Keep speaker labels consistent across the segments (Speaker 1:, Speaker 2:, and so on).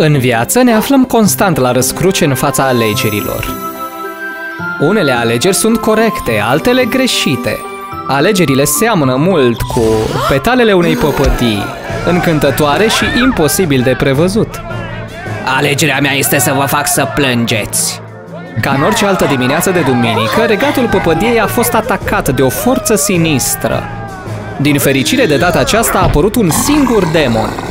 Speaker 1: În viață ne aflăm constant la răscruce în fața alegerilor. Unele alegeri sunt corecte, altele greșite. Alegerile seamănă mult cu petalele unei păpătii, încântătoare și imposibil de prevăzut.
Speaker 2: Alegerea mea este să vă fac să plângeți.
Speaker 1: Ca în orice altă dimineață de duminică, regatul păpădiei a fost atacat de o forță sinistră. Din fericire, de data aceasta a apărut un singur demon.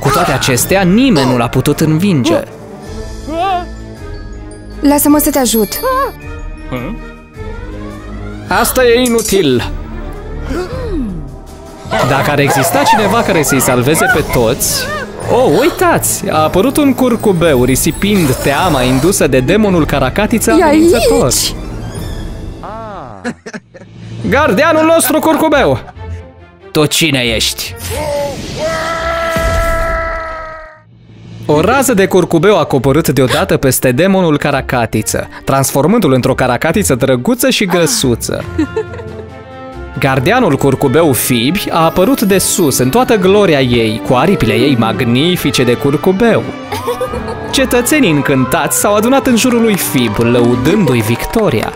Speaker 1: Cu toate acestea, nimeni nu l-a putut învinge.
Speaker 3: Lasă-mă să te ajut.
Speaker 1: Asta e inutil. Dacă ar exista cineva care să-i salveze pe toți... Oh, uitați! A apărut un curcubeu risipind teama indusă de demonul caracatiță
Speaker 3: E
Speaker 1: amenințător.
Speaker 3: aici!
Speaker 1: Gardianul nostru curcubeu!
Speaker 2: Tu cine ești?
Speaker 1: O rază de curcubeu a coborât deodată peste demonul caracatiță, transformându-l într-o caracatiță drăguță și grăsuță. Gardianul curcubeu Fibi a apărut de sus, în toată gloria ei, cu aripile ei magnifice de curcubeu. Cetățenii încântați s-au adunat în jurul lui Fib, lăudându-i victoria.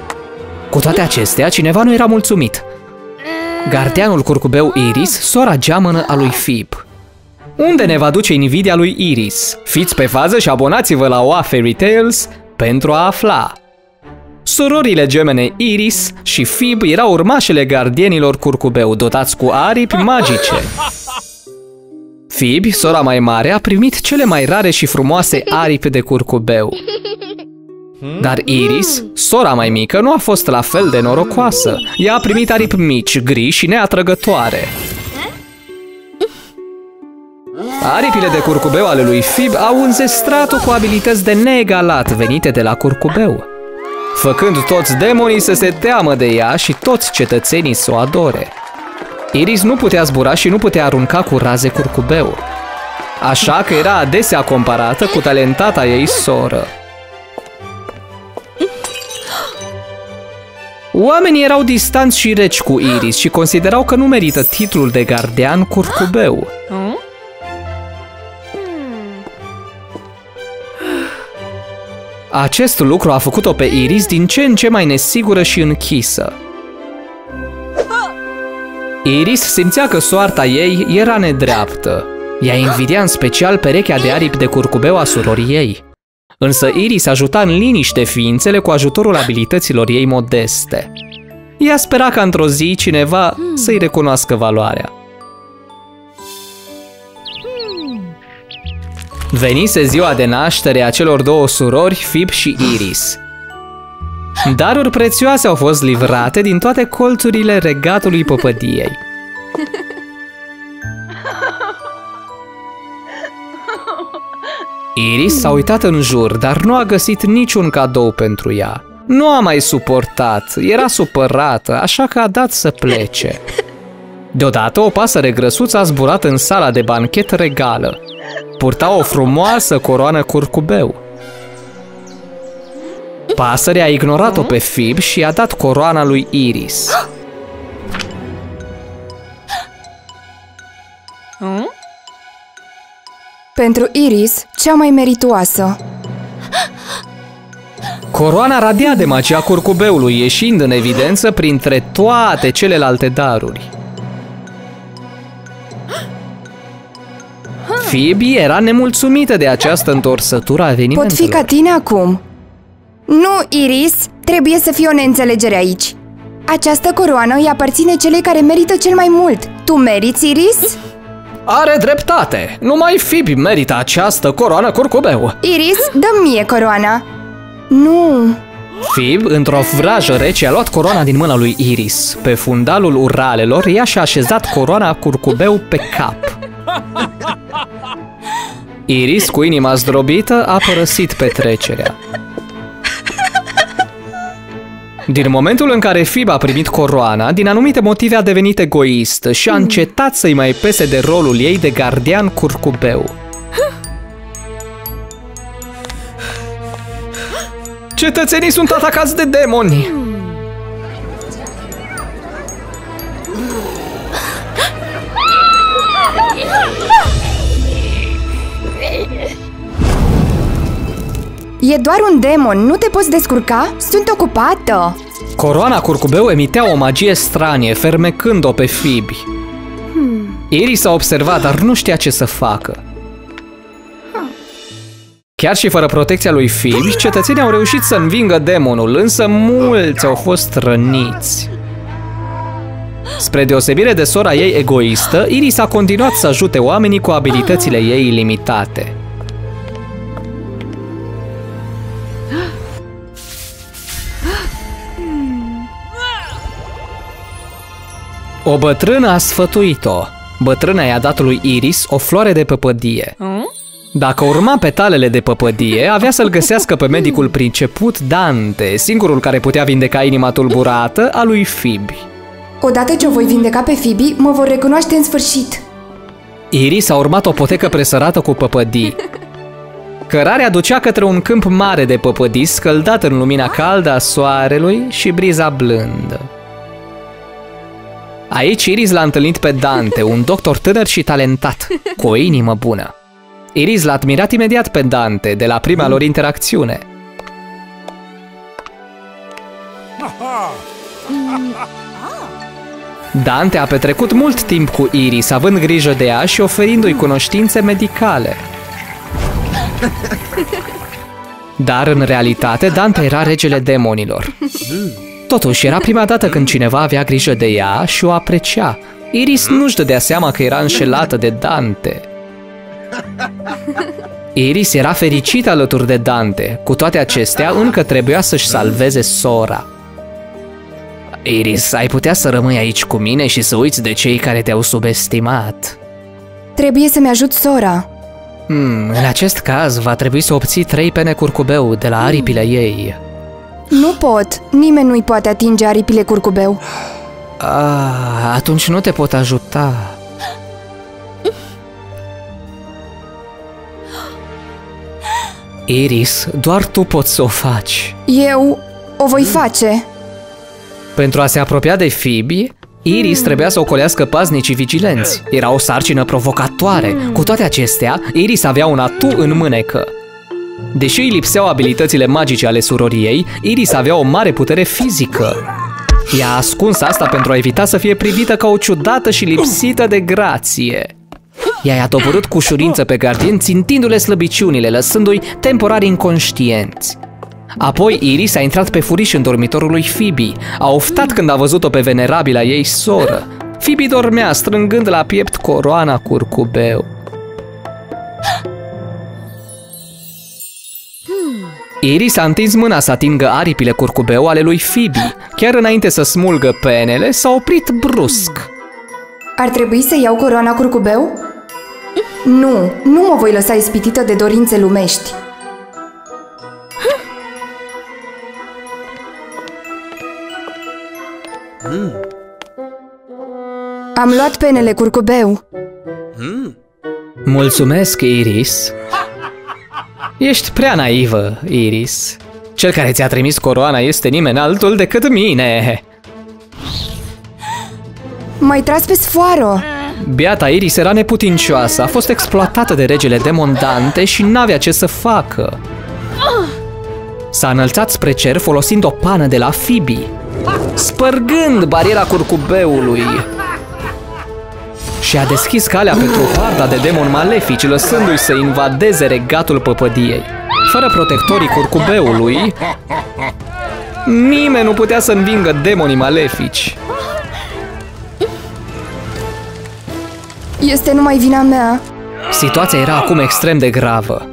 Speaker 1: Cu toate acestea, cineva nu era mulțumit. Gardianul curcubeu Iris, sora geamănă a lui Fib. Unde ne va duce invidia lui Iris? Fiți pe fază și abonați-vă la OA Fairy Tales pentru a afla. Surorile gemene Iris și Fib erau urmașele gardienilor curcubeu, dotați cu aripi magice. Fib, sora mai mare, a primit cele mai rare și frumoase aripi de curcubeu. Dar Iris, sora mai mică, nu a fost la fel de norocoasă. Ea a primit aripi mici, gri și neatrăgătoare. Aripile de curcubeu ale lui Fib au înzestrat-o cu abilități de neegalat venite de la curcubeu, făcând toți demonii să se teamă de ea și toți cetățenii să o adore. Iris nu putea zbura și nu putea arunca cu raze curcubeu, așa că era adesea comparată cu talentata ei soră. Oamenii erau distanți și reci cu Iris și considerau că nu merită titlul de gardian curcubeu. Acest lucru a făcut-o pe Iris din ce în ce mai nesigură și închisă. Iris simțea că soarta ei era nedreaptă. Ea invidia în special perechea de aripi de curcubeu a surorii ei. Însă Iris ajuta în liniște ființele cu ajutorul abilităților ei modeste. Ea spera ca într-o zi cineva să-i recunoască valoarea. Venise ziua de naștere a celor două surori, Fib și Iris. Daruri prețioase au fost livrate din toate colțurile regatului păpădiei. Iris s-a uitat în jur, dar nu a găsit niciun cadou pentru ea. Nu a mai suportat, era supărată, așa că a dat să plece. Deodată o pasăre grăsuță a zburat în sala de banchet regală. Purta o frumoasă coroană curcubeu. Pasărea a ignorat-o pe Fib și i-a dat coroana lui Iris.
Speaker 3: Pentru Iris, cea mai meritoasă.
Speaker 1: Coroana radia de magia curcubeului, ieșind în evidență printre toate celelalte daruri. Phoebe era nemulțumită de această întorsătură a
Speaker 3: Pot
Speaker 1: evenimentelor.
Speaker 3: fi ca tine acum. Nu, Iris, trebuie să fie o neînțelegere aici. Această coroană îi aparține celei care merită cel mai mult. Tu meriți, Iris?
Speaker 1: Are dreptate! Numai Phoebe merită această coroană curcubeu.
Speaker 3: Iris, dă mie coroana. Nu,
Speaker 1: Phoebe, într-o vrajă rece, a luat coroana din mâna lui Iris. Pe fundalul uralelor, ea și-a așezat coroana curcubeu pe cap. Iris, cu inima zdrobită, a părăsit petrecerea. Din momentul în care Fib a primit coroana, din anumite motive a devenit egoistă și a încetat să-i mai pese de rolul ei de gardian curcubeu. Cetățenii sunt atacați de demoni!
Speaker 3: E doar un demon, nu te poți descurca? Sunt ocupată!
Speaker 1: Coroana curcubeu emitea o magie stranie, fermecând-o pe Fibi. Iris a observat, dar nu știa ce să facă. Chiar și fără protecția lui Fibi, cetățenii au reușit să învingă demonul, însă mulți au fost răniți. Spre deosebire de sora ei egoistă, Iris a continuat să ajute oamenii cu abilitățile ei limitate. O bătrână a sfătuit-o. Bătrâna i-a dat lui Iris o floare de păpădie. Dacă urma petalele de păpădie, avea să-l găsească pe medicul priceput Dante, singurul care putea vindeca inima tulburată a lui Fibi.
Speaker 3: Odată ce o voi vindeca pe Phoebe, mă vor recunoaște în sfârșit.
Speaker 1: Iris a urmat o potecă presărată cu păpădii. Cărarea ducea către un câmp mare de păpădii scăldat în lumina caldă a soarelui și briza blândă. Aici Iris l-a întâlnit pe Dante, un doctor tânăr și talentat, cu o inimă bună. Iris l-a admirat imediat pe Dante de la prima lor interacțiune. Dante a petrecut mult timp cu Iris, având grijă de ea și oferindu-i cunoștințe medicale. Dar, în realitate, Dante era regele demonilor. Totuși, era prima dată când cineva avea grijă de ea și o aprecia. Iris nu-și dădea seama că era înșelată de Dante. Iris era fericită alături de Dante. Cu toate acestea, încă trebuia să-și salveze sora. Iris, ai putea să rămâi aici cu mine și să uiți de cei care te-au subestimat.
Speaker 3: Trebuie să-mi ajut sora.
Speaker 1: Hmm, în acest caz, va trebui să obții trei pene curcubeu de la aripile ei.
Speaker 3: Nu pot. Nimeni nu-i poate atinge aripile curcubeu.
Speaker 1: Ah, atunci nu te pot ajuta. Iris, doar tu poți să o faci.
Speaker 3: Eu o voi face.
Speaker 1: Pentru a se apropia de Phoebe, Iris trebuia să ocolească paznicii vigilenți. Era o sarcină provocatoare. Cu toate acestea, Iris avea un atu în mânecă. Deși îi lipseau abilitățile magice ale suroriei, Iris avea o mare putere fizică. Ea a ascuns asta pentru a evita să fie privită ca o ciudată și lipsită de grație. Ea i-a doborât cu ușurință pe gardien, țintindu-le slăbiciunile, lăsându-i temporar inconștienți. Apoi Iris a intrat pe furiș în dormitorul lui Phoebe. A oftat când a văzut-o pe venerabila ei soră. Phoebe dormea, strângând la piept coroana curcubeu. Iris a întins mâna să atingă aripile curcubeu ale lui Phoebe. Chiar înainte să smulgă penele, s-a oprit brusc.
Speaker 3: Ar trebui să iau coroana curcubeu? Nu, nu mă voi lăsa ispitită de dorințe lumești. Am luat penele curcubeu.
Speaker 1: Mulțumesc, Iris. Ești prea naivă, Iris. Cel care ți-a trimis coroana este nimeni altul decât mine.
Speaker 3: M-ai tras pe sfoară.
Speaker 1: Beata Iris era neputincioasă, a fost exploatată de regele demondante și n-avea ce să facă. S-a înălțat spre cer folosind o pană de la Phoebe, spărgând bariera curcubeului și a deschis calea pentru horda de demoni malefici, lăsându-i să invadeze regatul păpădiei. Fără protectorii curcubeului, nimeni nu putea să învingă demonii malefici.
Speaker 3: Este numai vina mea.
Speaker 1: Situația era acum extrem de gravă.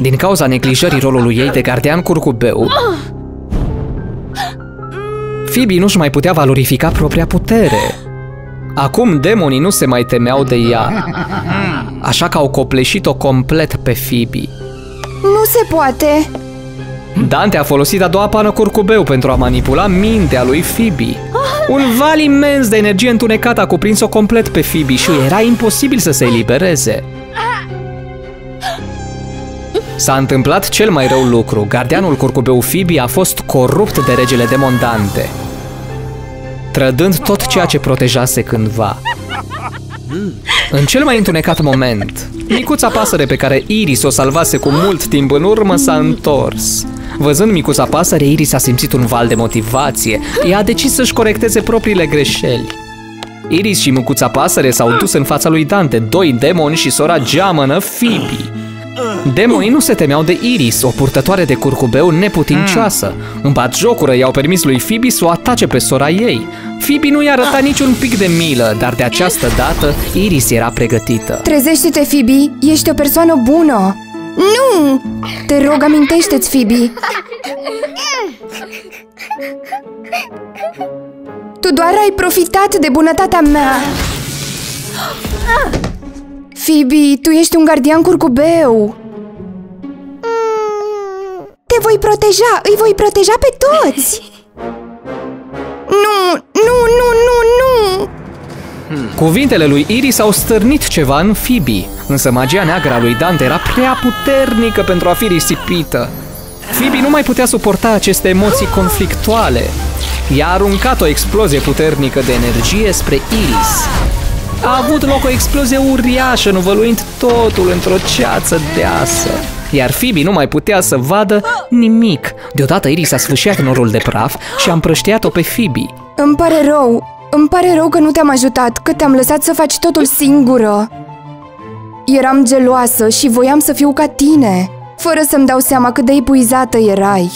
Speaker 1: Din cauza neglijării rolului ei de gardian curcubeu, Phoebe nu-și mai putea valorifica propria putere. Acum demonii nu se mai temeau de ea, așa că au copleșit-o complet pe Phoebe.
Speaker 3: Nu se poate.
Speaker 1: Dante a folosit a doua pană curcubeu pentru a manipula mintea lui Phoebe. Un val imens de energie întunecată a cuprins-o complet pe Phoebe și era imposibil să se elibereze. S-a întâmplat cel mai rău lucru. Gardianul curcubeu Phoebe a fost corupt de regele demondante, trădând tot ceea ce protejase cândva. În cel mai întunecat moment, micuța pasăre pe care Iris o salvase cu mult timp în urmă s-a întors. Văzând micuța pasăre, Iris a simțit un val de motivație. Ea a decis să-și corecteze propriile greșeli. Iris și micuța pasăre s-au dus în fața lui Dante, doi demoni și sora geamănă Phoebe. Demonii nu se temeau de Iris, o purtătoare de curcubeu neputincioasă. În bat jocură i-au permis lui Phoebe să o atace pe sora ei. Phoebe nu i-a arătat niciun pic de milă, dar de această dată Iris era pregătită.
Speaker 3: Trezește-te, Phoebe! Ești o persoană bună! Nu! Te rog, amintește-ți, Phoebe! Tu doar ai profitat de bunătatea mea! Phoebe, tu ești un gardian curcubeu! Te voi proteja! Îi voi proteja pe toți! Nu, nu, nu, nu, nu!
Speaker 1: Cuvintele lui Iris au stârnit ceva în Phoebe, însă magia neagră a lui Dante era prea puternică pentru a fi risipită. Phoebe nu mai putea suporta aceste emoții conflictuale. I-a aruncat o explozie puternică de energie spre Iris. A avut loc o explozie uriașă, învăluind totul într-o ceață deasă. Iar Phoebe nu mai putea să vadă nimic. Deodată Iris a sfâșiat norul de praf și a împrăștiat-o pe Phoebe.
Speaker 3: Îmi pare rău! Îmi pare rău că nu te-am ajutat, că te-am lăsat să faci totul singură! Eram geloasă și voiam să fiu ca tine, fără să-mi dau seama cât de epuizată erai.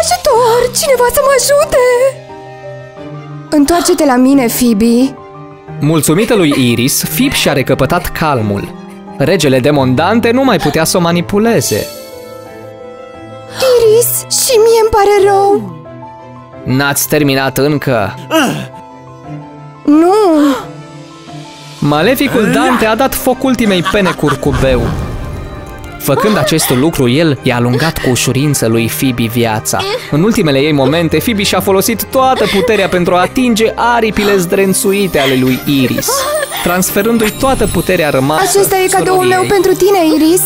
Speaker 3: Ajutor! Cineva să mă ajute! Întoarce-te la mine, Phoebe!
Speaker 1: Mulțumită lui Iris, Phoebe și-a recăpătat calmul. Regele demondante nu mai putea să o manipuleze.
Speaker 3: Iris, și mie îmi pare rău!
Speaker 1: N-ați terminat încă.
Speaker 3: Nu!
Speaker 1: Maleficul Dante a dat foc ultimei pene curcubeu. Făcând acest lucru, el i-a alungat cu ușurință lui Phoebe viața. În ultimele ei momente, Phoebe și-a folosit toată puterea pentru a atinge aripile zdrențuite ale lui Iris, transferându-i toată puterea rămasă
Speaker 3: Acesta e cadoul
Speaker 1: sororiei.
Speaker 3: meu pentru tine, Iris!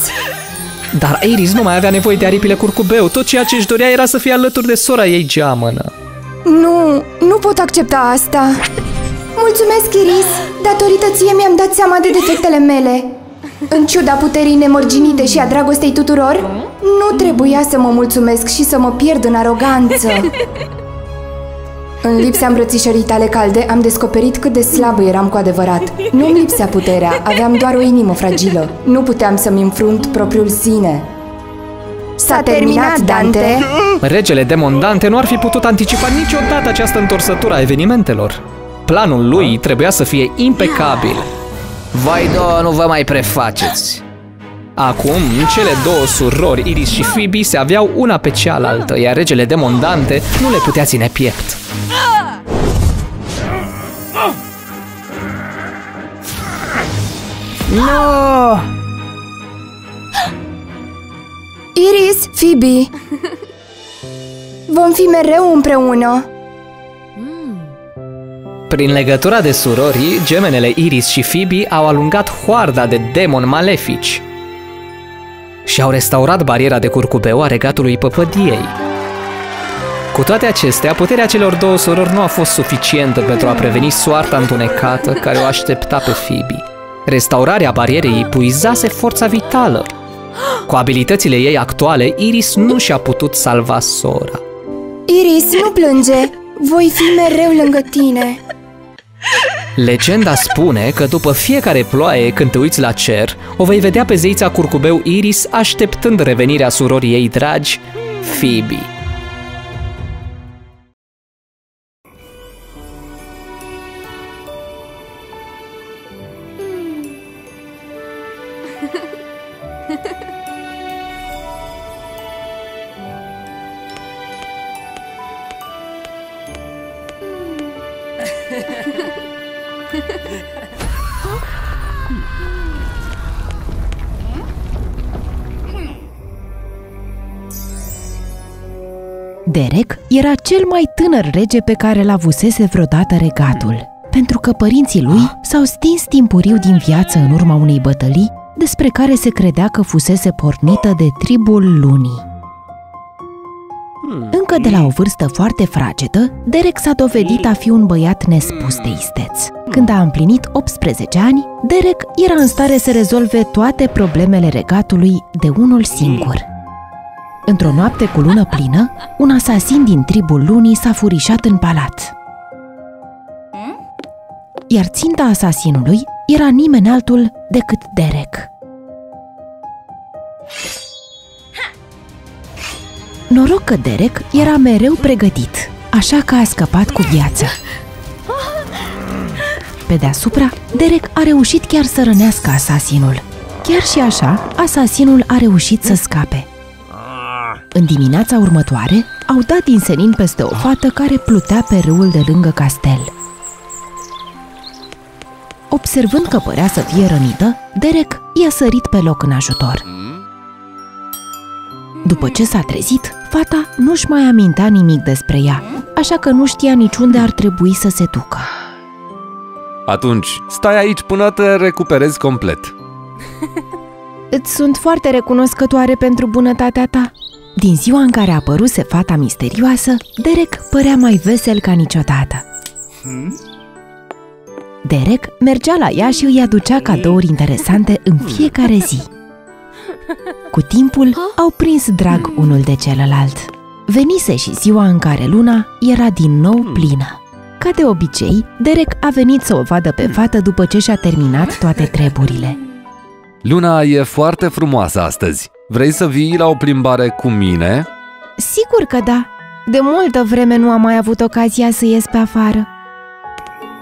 Speaker 1: Dar Iris nu mai avea nevoie de aripile curcubeu. Tot ceea ce își dorea era să fie alături de sora ei geamănă.
Speaker 3: Nu, nu pot accepta asta! Mulțumesc, Iris! Datorită ție mi-am dat seama de defectele mele. În ciuda puterii nemărginite și a dragostei tuturor, nu trebuia să mă mulțumesc și să mă pierd în aroganță. În lipsa îmbrățișării tale calde, am descoperit cât de slabă eram cu adevărat. Nu-mi lipsea puterea, aveam doar o inimă fragilă. Nu puteam să-mi înfrunt propriul sine. S-a terminat, Dante!
Speaker 1: Regele demondante nu ar fi putut anticipa niciodată această întorsătură a evenimentelor. Planul lui trebuia să fie impecabil.
Speaker 2: Voi două nu vă mai prefaceți.
Speaker 1: Acum, cele două surori, Iris și Phoebe, se aveau una pe cealaltă, iar regele demondante nu le putea ține piept.
Speaker 2: Nu!
Speaker 3: Iris, Phoebe! Vom fi mereu împreună!
Speaker 1: Prin legătura de surori, gemenele Iris și Phoebe au alungat hoarda de demoni malefici și au restaurat bariera de curcubeu a regatului păpădiei. Cu toate acestea, puterea celor două surori nu a fost suficientă pentru a preveni soarta întunecată care o aștepta pe Phoebe. Restaurarea barierei puizase forța vitală. Cu abilitățile ei actuale, Iris nu și-a putut salva sora.
Speaker 3: Iris, nu plânge! Voi fi mereu lângă tine!
Speaker 1: Legenda spune că după fiecare ploaie când te uiți la cer, o vei vedea pe zeița curcubeu Iris așteptând revenirea surorii ei dragi, Phoebe.
Speaker 4: Derek era cel mai tânăr rege pe care l-a avusese vreodată regatul, pentru că părinții lui s-au stins timpuriu din viață în urma unei bătălii despre care se credea că fusese pornită de tribul lunii. Încă de la o vârstă foarte fragedă, Derek s-a dovedit a fi un băiat nespus de isteț. Când a împlinit 18 ani, Derek era în stare să rezolve toate problemele regatului de unul singur. Într-o noapte cu lună plină, un asasin din tribul lunii s-a furișat în palat. Iar ținta asasinului era nimeni altul decât Derek. Noroc că Derek era mereu pregătit, așa că a scăpat cu viață. Pe deasupra, Derek a reușit chiar să rănească asasinul. Chiar și așa, asasinul a reușit să scape. În dimineața următoare, au dat din senin peste o fată care plutea pe râul de lângă castel. Observând că părea să fie rănită, Derek i-a sărit pe loc în ajutor. După ce s-a trezit, fata nu-și mai amintea nimic despre ea, așa că nu știa niciunde ar trebui să se ducă.
Speaker 5: Atunci, stai aici până te recuperezi complet.
Speaker 4: Îți sunt foarte recunoscătoare pentru bunătatea ta. Din ziua în care a apăruse fata misterioasă, Derek părea mai vesel ca niciodată. Derek mergea la ea și îi aducea cadouri interesante în fiecare zi. Cu timpul, au prins drag unul de celălalt. Venise și ziua în care luna era din nou plină. Ca de obicei, Derek a venit să o vadă pe fată după ce și-a terminat toate treburile.
Speaker 5: Luna e foarte frumoasă astăzi. Vrei să vii la o plimbare cu mine?
Speaker 4: Sigur că da! De multă vreme nu am mai avut ocazia să ies pe afară.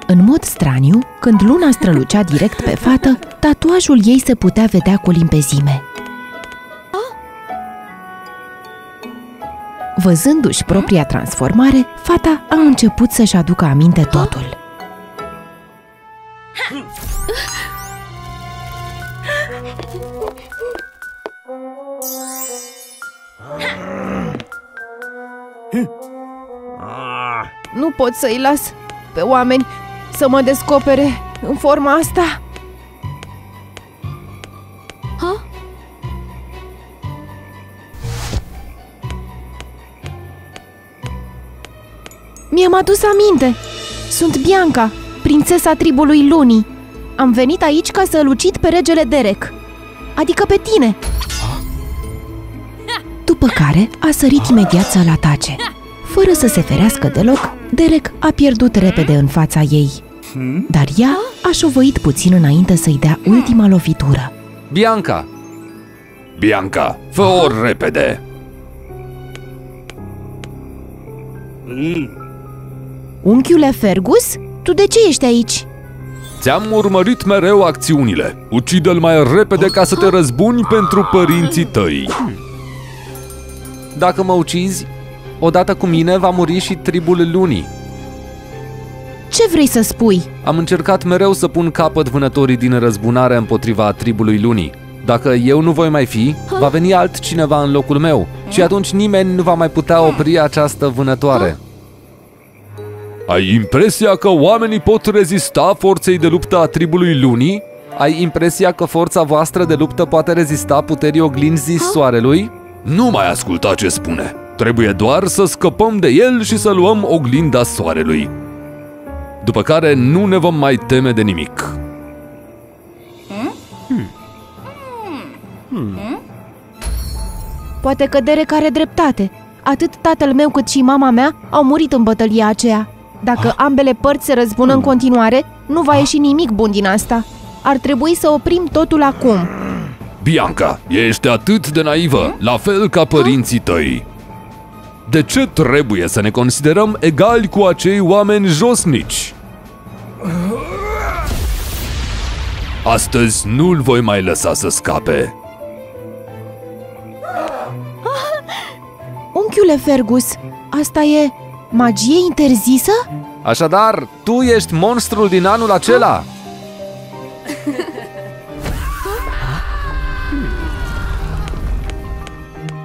Speaker 4: În mod straniu, când luna strălucea direct pe fată, tatuajul ei se putea vedea cu limpezime. Văzându-și propria transformare, fata a început să-și aducă aminte totul. Nu pot să-i las pe oameni să mă descopere în forma asta. Mi-am adus aminte! Sunt Bianca, prințesa tribului Lunii. Am venit aici ca să-l ucid pe regele Derek. Adică pe tine. După care a sărit imediat să-l atace. Fără să se ferească deloc, Derek a pierdut repede în fața ei. Dar ea a șovăit puțin înainte să-i dea ultima lovitură.
Speaker 5: Bianca! Bianca, fă-o repede!
Speaker 4: Unchiule Fergus, tu de ce ești aici?
Speaker 5: Ți-am urmărit mereu acțiunile. Ucide-l mai repede ca să te răzbuni pentru părinții tăi. Dacă mă ucizi, odată cu mine va muri și tribul lunii.
Speaker 4: Ce vrei să spui?
Speaker 5: Am încercat mereu să pun capăt vânătorii din răzbunare împotriva tribului lunii. Dacă eu nu voi mai fi, va veni altcineva în locul meu și atunci nimeni nu va mai putea opri această vânătoare. Ai impresia că oamenii pot rezista forței de luptă a tribului lunii? Ai impresia că forța voastră de luptă poate rezista puterii oglinzii soarelui? Nu mai asculta ce spune! Trebuie doar să scăpăm de el și să luăm oglinda soarelui. După care nu ne vom mai teme de nimic.
Speaker 4: Poate că Derek are dreptate. Atât tatăl meu cât și mama mea au murit în bătălia aceea. Dacă ambele părți se răzbună în continuare, nu va ieși nimic bun din asta. Ar trebui să oprim totul acum.
Speaker 5: Bianca, ești atât de naivă, la fel ca părinții tăi. De ce trebuie să ne considerăm egali cu acei oameni josnici? Astăzi nu-l voi mai lăsa să scape.
Speaker 4: Unchiule Fergus, asta e magie interzisă?
Speaker 5: Așadar, tu ești monstrul din anul acela.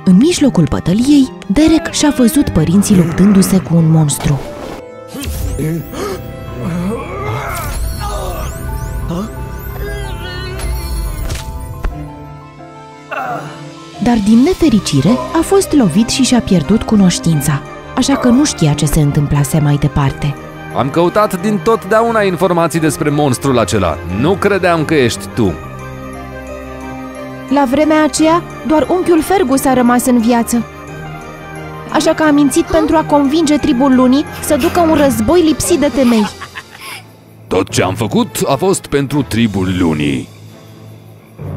Speaker 4: În mijlocul bătăliei, Derek și-a văzut părinții luptându-se cu un monstru. dar din nefericire a fost lovit și și-a pierdut cunoștința, așa că nu știa ce se întâmplase mai departe.
Speaker 5: Am căutat din totdeauna informații despre monstrul acela. Nu credeam că ești tu.
Speaker 4: La vremea aceea, doar unchiul Fergus a rămas în viață. Așa că a mințit pentru a convinge tribul lunii să ducă un război lipsit de temei.
Speaker 5: Tot ce am făcut a fost pentru tribul lunii.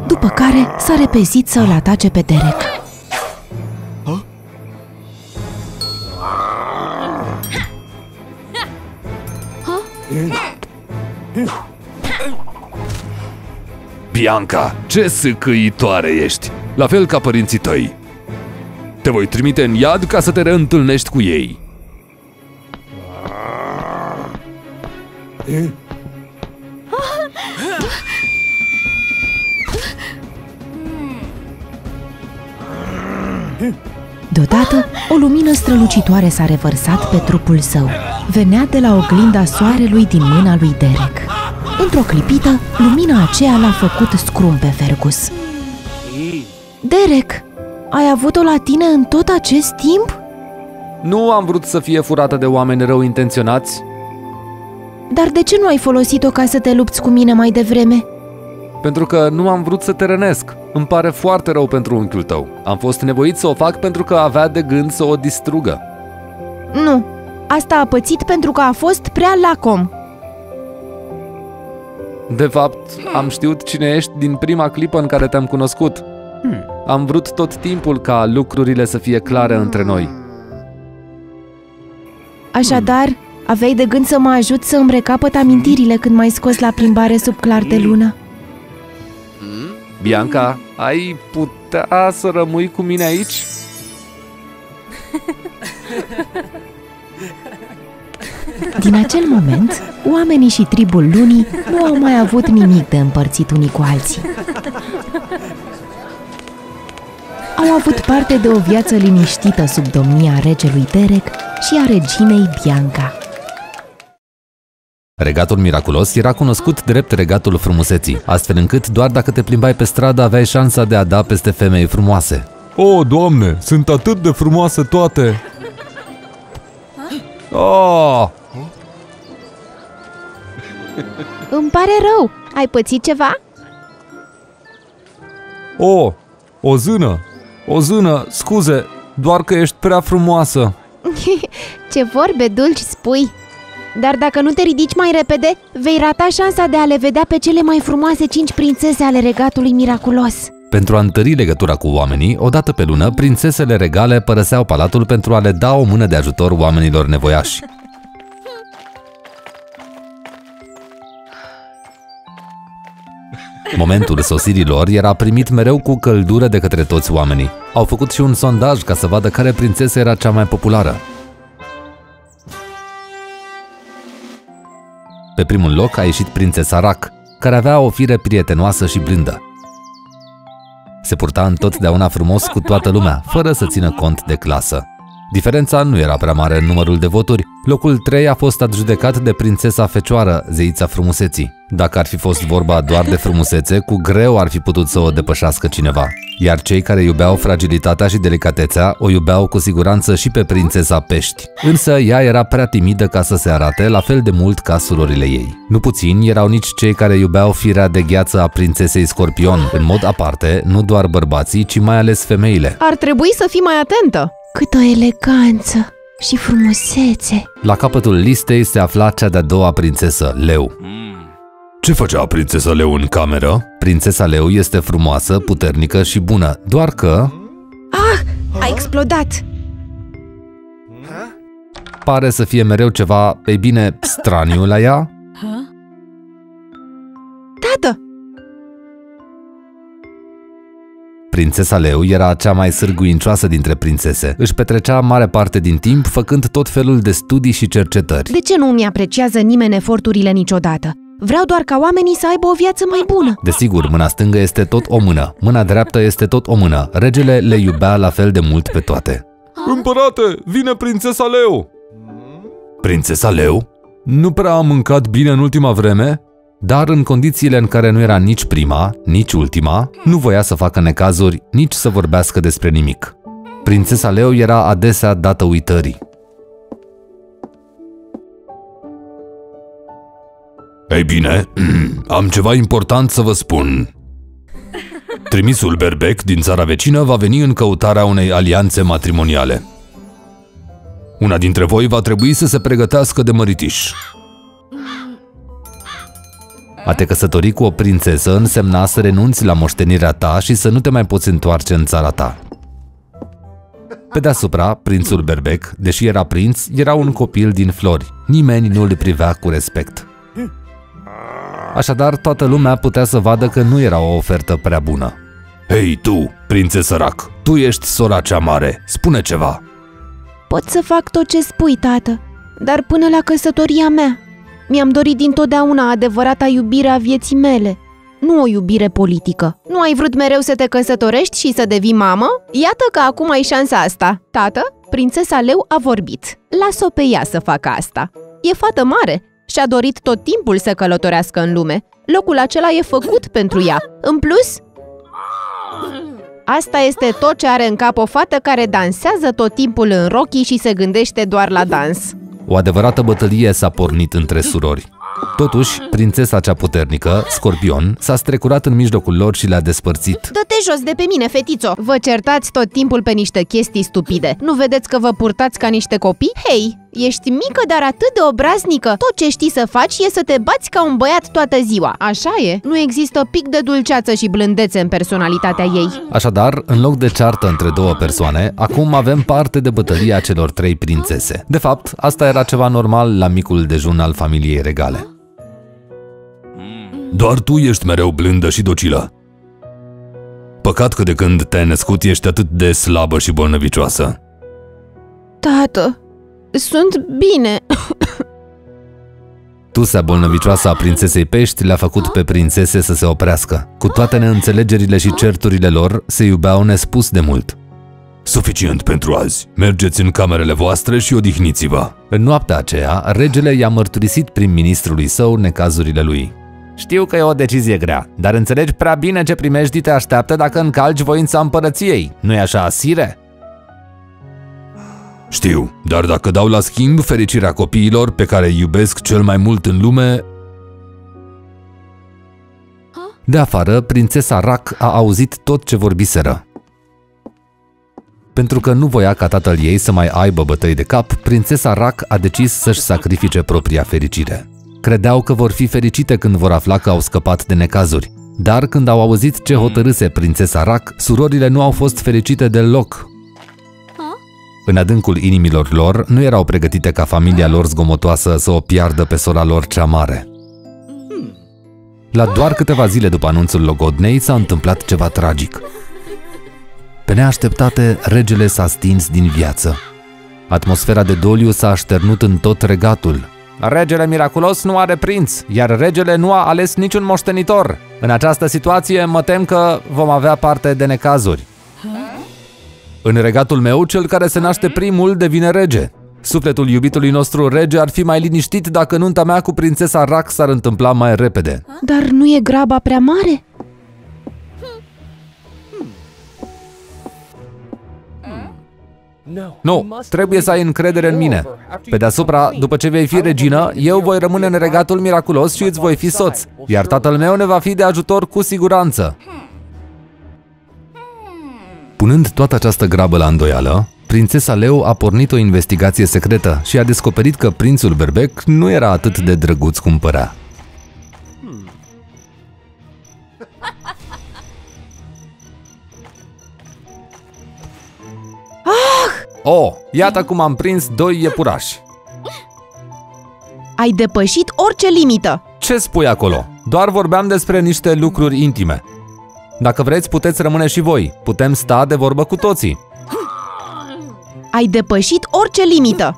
Speaker 4: După care s-a repezit să îl atace pe Derek.
Speaker 5: Bianca, ce sâcâitoare ești! La fel ca părinții tăi. Te voi trimite în iad ca să te reîntâlnești cu ei.
Speaker 4: Deodată, o lumină strălucitoare s-a revărsat pe trupul său. Venea de la oglinda soarelui din mâna lui Derek. Într-o clipită, lumina aceea l-a făcut scrum pe Fergus. Derek, ai avut-o la tine în tot acest timp?
Speaker 5: Nu am vrut să fie furată de oameni rău intenționați,
Speaker 4: Dar de ce nu ai folosit-o ca să te lupți cu mine mai devreme?
Speaker 5: pentru că nu am vrut să te rănesc. Îmi pare foarte rău pentru unchiul tău. Am fost nevoit să o fac pentru că avea de gând să o distrugă.
Speaker 4: Nu, asta a pățit pentru că a fost prea lacom.
Speaker 5: De fapt, am știut cine ești din prima clipă în care te-am cunoscut. Am vrut tot timpul ca lucrurile să fie clare între noi.
Speaker 4: Așadar, aveai de gând să mă ajut să îmi recapăt amintirile când m-ai scos la plimbare sub clar de lună.
Speaker 5: Bianca, ai putea să rămâi cu mine aici?
Speaker 4: Din acel moment, oamenii și tribul lunii nu au mai avut nimic de împărțit unii cu alții. Au avut parte de o viață liniștită sub domnia regelui Derek și a reginei Bianca.
Speaker 5: Regatul miraculos era cunoscut drept regatul frumuseții, astfel încât doar dacă te plimbai pe stradă aveai șansa de a da peste femei frumoase.
Speaker 6: O, doamne, sunt atât de frumoase toate!
Speaker 5: Oh!
Speaker 4: Îmi pare rău! Ai pățit ceva?
Speaker 6: O, o zână! O zână, scuze, doar că ești prea frumoasă.
Speaker 4: Ce vorbe dulci spui! Dar dacă nu te ridici mai repede, vei rata șansa de a le vedea pe cele mai frumoase cinci prințese ale regatului miraculos.
Speaker 5: Pentru a întări legătura cu oamenii, odată pe lună, prințesele regale părăseau palatul pentru a le da o mână de ajutor oamenilor nevoiași. Momentul sosirii lor era primit mereu cu căldură de către toți oamenii. Au făcut și un sondaj ca să vadă care prințesă era cea mai populară. Pe primul loc a ieșit prințesa Rac, care avea o fire prietenoasă și blândă. Se purta întotdeauna frumos cu toată lumea, fără să țină cont de clasă. Diferența nu era prea mare în numărul de voturi. Locul 3 a fost adjudecat de prințesa Fecioară, zeița frumuseții. Dacă ar fi fost vorba doar de frumusețe, cu greu ar fi putut să o depășească cineva. Iar cei care iubeau fragilitatea și delicatețea o iubeau cu siguranță și pe prințesa Pești. Însă ea era prea timidă ca să se arate la fel de mult ca surorile ei. Nu puțini erau nici cei care iubeau firea de gheață a prințesei Scorpion, în mod aparte, nu doar bărbații, ci mai ales femeile.
Speaker 7: Ar trebui să fii mai atentă.
Speaker 4: Câtă eleganță și frumusețe!
Speaker 5: La capătul listei se afla cea de-a doua prințesă, Leu. Ce făcea prințesa Leu în cameră? Prințesa Leu este frumoasă, puternică și bună, doar că
Speaker 4: A explodat!
Speaker 5: pare să fie mereu ceva, ei bine, straniu la ea. Prințesa Leu era cea mai sârguincioasă dintre prințese. Își petrecea mare parte din timp făcând tot felul de studii și cercetări.
Speaker 4: De ce nu mi apreciază nimeni eforturile niciodată? Vreau doar ca oamenii să aibă o viață mai bună.
Speaker 5: Desigur, mâna stângă este tot o mână, mâna dreaptă este tot o mână. Regele le iubea la fel de mult pe toate.
Speaker 6: Împărate, vine prințesa Leu!
Speaker 5: Prințesa Leu?
Speaker 6: Nu prea am mâncat bine în ultima vreme?
Speaker 5: Dar în condițiile în care nu era nici prima, nici ultima, nu voia să facă necazuri, nici să vorbească despre nimic. Prințesa Leo era adesea dată uitării.
Speaker 6: Ei bine, am ceva important să vă spun. Trimisul Berbec din țara vecină va veni în căutarea unei alianțe matrimoniale. Una dintre voi va trebui să se pregătească de măritiș.
Speaker 5: A te căsători cu o prințesă însemna să renunți la moștenirea ta și să nu te mai poți întoarce în țara ta. Pe deasupra, prințul Berbec, deși era prinț, era un copil din flori. Nimeni nu îl privea cu respect. Așadar, toată lumea putea să vadă că nu era o ofertă prea bună.
Speaker 6: Hei tu, prințe sărac, tu ești sora cea mare, spune ceva.
Speaker 7: Pot să fac tot ce spui, tată, dar până la căsătoria mea. Mi-am dorit dintotdeauna adevărata iubire a vieții mele, nu o iubire politică. Nu ai vrut mereu să te căsătorești și să devii mamă? Iată că acum ai șansa asta. Tată, prințesa Leu a vorbit. Las-o pe ea să facă asta. E fată mare și-a dorit tot timpul să călătorească în lume. Locul acela e făcut pentru ea. În plus, Asta este tot ce are în cap o fată care dansează tot timpul în rochii și se gândește doar la dans.
Speaker 5: O adevărată bătălie s-a pornit între surori. Totuși, prințesa cea puternică, Scorpion, s-a strecurat în mijlocul lor și le-a despărțit.
Speaker 7: Dă-te jos de pe mine, fetițo! Vă certați tot timpul pe niște chestii stupide. Nu vedeți că vă purtați ca niște copii? Hei, ești mică, dar atât de obraznică. Tot ce știi să faci e să te bați ca un băiat toată ziua. Așa e. Nu există pic de dulceață și blândețe în personalitatea ei.
Speaker 5: Așadar, în loc de ceartă între două persoane, acum avem parte de bătălia celor trei prințese. De fapt, asta era ceva normal la micul dejun al familiei regale.
Speaker 6: Doar tu ești mereu blândă și docilă. Păcat că de când te-ai născut ești atât de slabă și bolnăvicioasă.
Speaker 7: Tată, sunt bine.
Speaker 5: Tusea bolnăvicioasă a prințesei pești le-a făcut pe prințese să se oprească. Cu toate neînțelegerile și certurile lor, se iubeau nespus de mult.
Speaker 6: Suficient pentru azi. Mergeți în camerele voastre și odihniți-vă.
Speaker 5: În noaptea aceea, regele i-a mărturisit prim-ministrului său necazurile lui. Știu că e o decizie grea, dar înțelegi prea bine ce primești te așteaptă dacă încalci voința împărăției. Nu-i așa, Sire?
Speaker 6: Știu, dar dacă dau la schimb fericirea copiilor pe care îi iubesc cel mai mult în lume...
Speaker 5: De afară, prințesa Rac a auzit tot ce vorbiseră. Pentru că nu voia ca tatăl ei să mai aibă bătăi de cap, prințesa Rac a decis să-și sacrifice propria fericire. Credeau că vor fi fericite când vor afla că au scăpat de necazuri. Dar când au auzit ce hotărâse prințesa Rac, surorile nu au fost fericite deloc. În adâncul inimilor lor, nu erau pregătite ca familia lor zgomotoasă să o piardă pe sora lor cea mare. La doar câteva zile după anunțul logodnei s-a întâmplat ceva tragic. Pe neașteptate, regele s-a stins din viață. Atmosfera de doliu s-a așternut în tot regatul, Regele miraculos nu are prinț, iar regele nu a ales niciun moștenitor. În această situație mă tem că vom avea parte de necazuri. În regatul meu, cel care se naște primul devine rege. Sufletul iubitului nostru rege ar fi mai liniștit dacă nunta mea cu prințesa Rac s-ar întâmpla mai repede.
Speaker 7: Dar nu e graba prea mare?
Speaker 5: Nu, trebuie să ai încredere în mine. Pe deasupra, după ce vei fi regină, eu voi rămâne în regatul miraculos și îți voi fi soț, iar tatăl meu ne va fi de ajutor cu siguranță. Punând toată această grabă la îndoială, prințesa Leo a pornit o investigație secretă și a descoperit că prințul Berbec nu era atât de drăguț cum părea. Oh, iată cum am prins doi iepurași.
Speaker 7: Ai depășit orice limită.
Speaker 5: Ce spui acolo? Doar vorbeam despre niște lucruri intime. Dacă vreți, puteți rămâne și voi. Putem sta de vorbă cu toții.
Speaker 7: Ai depășit orice limită.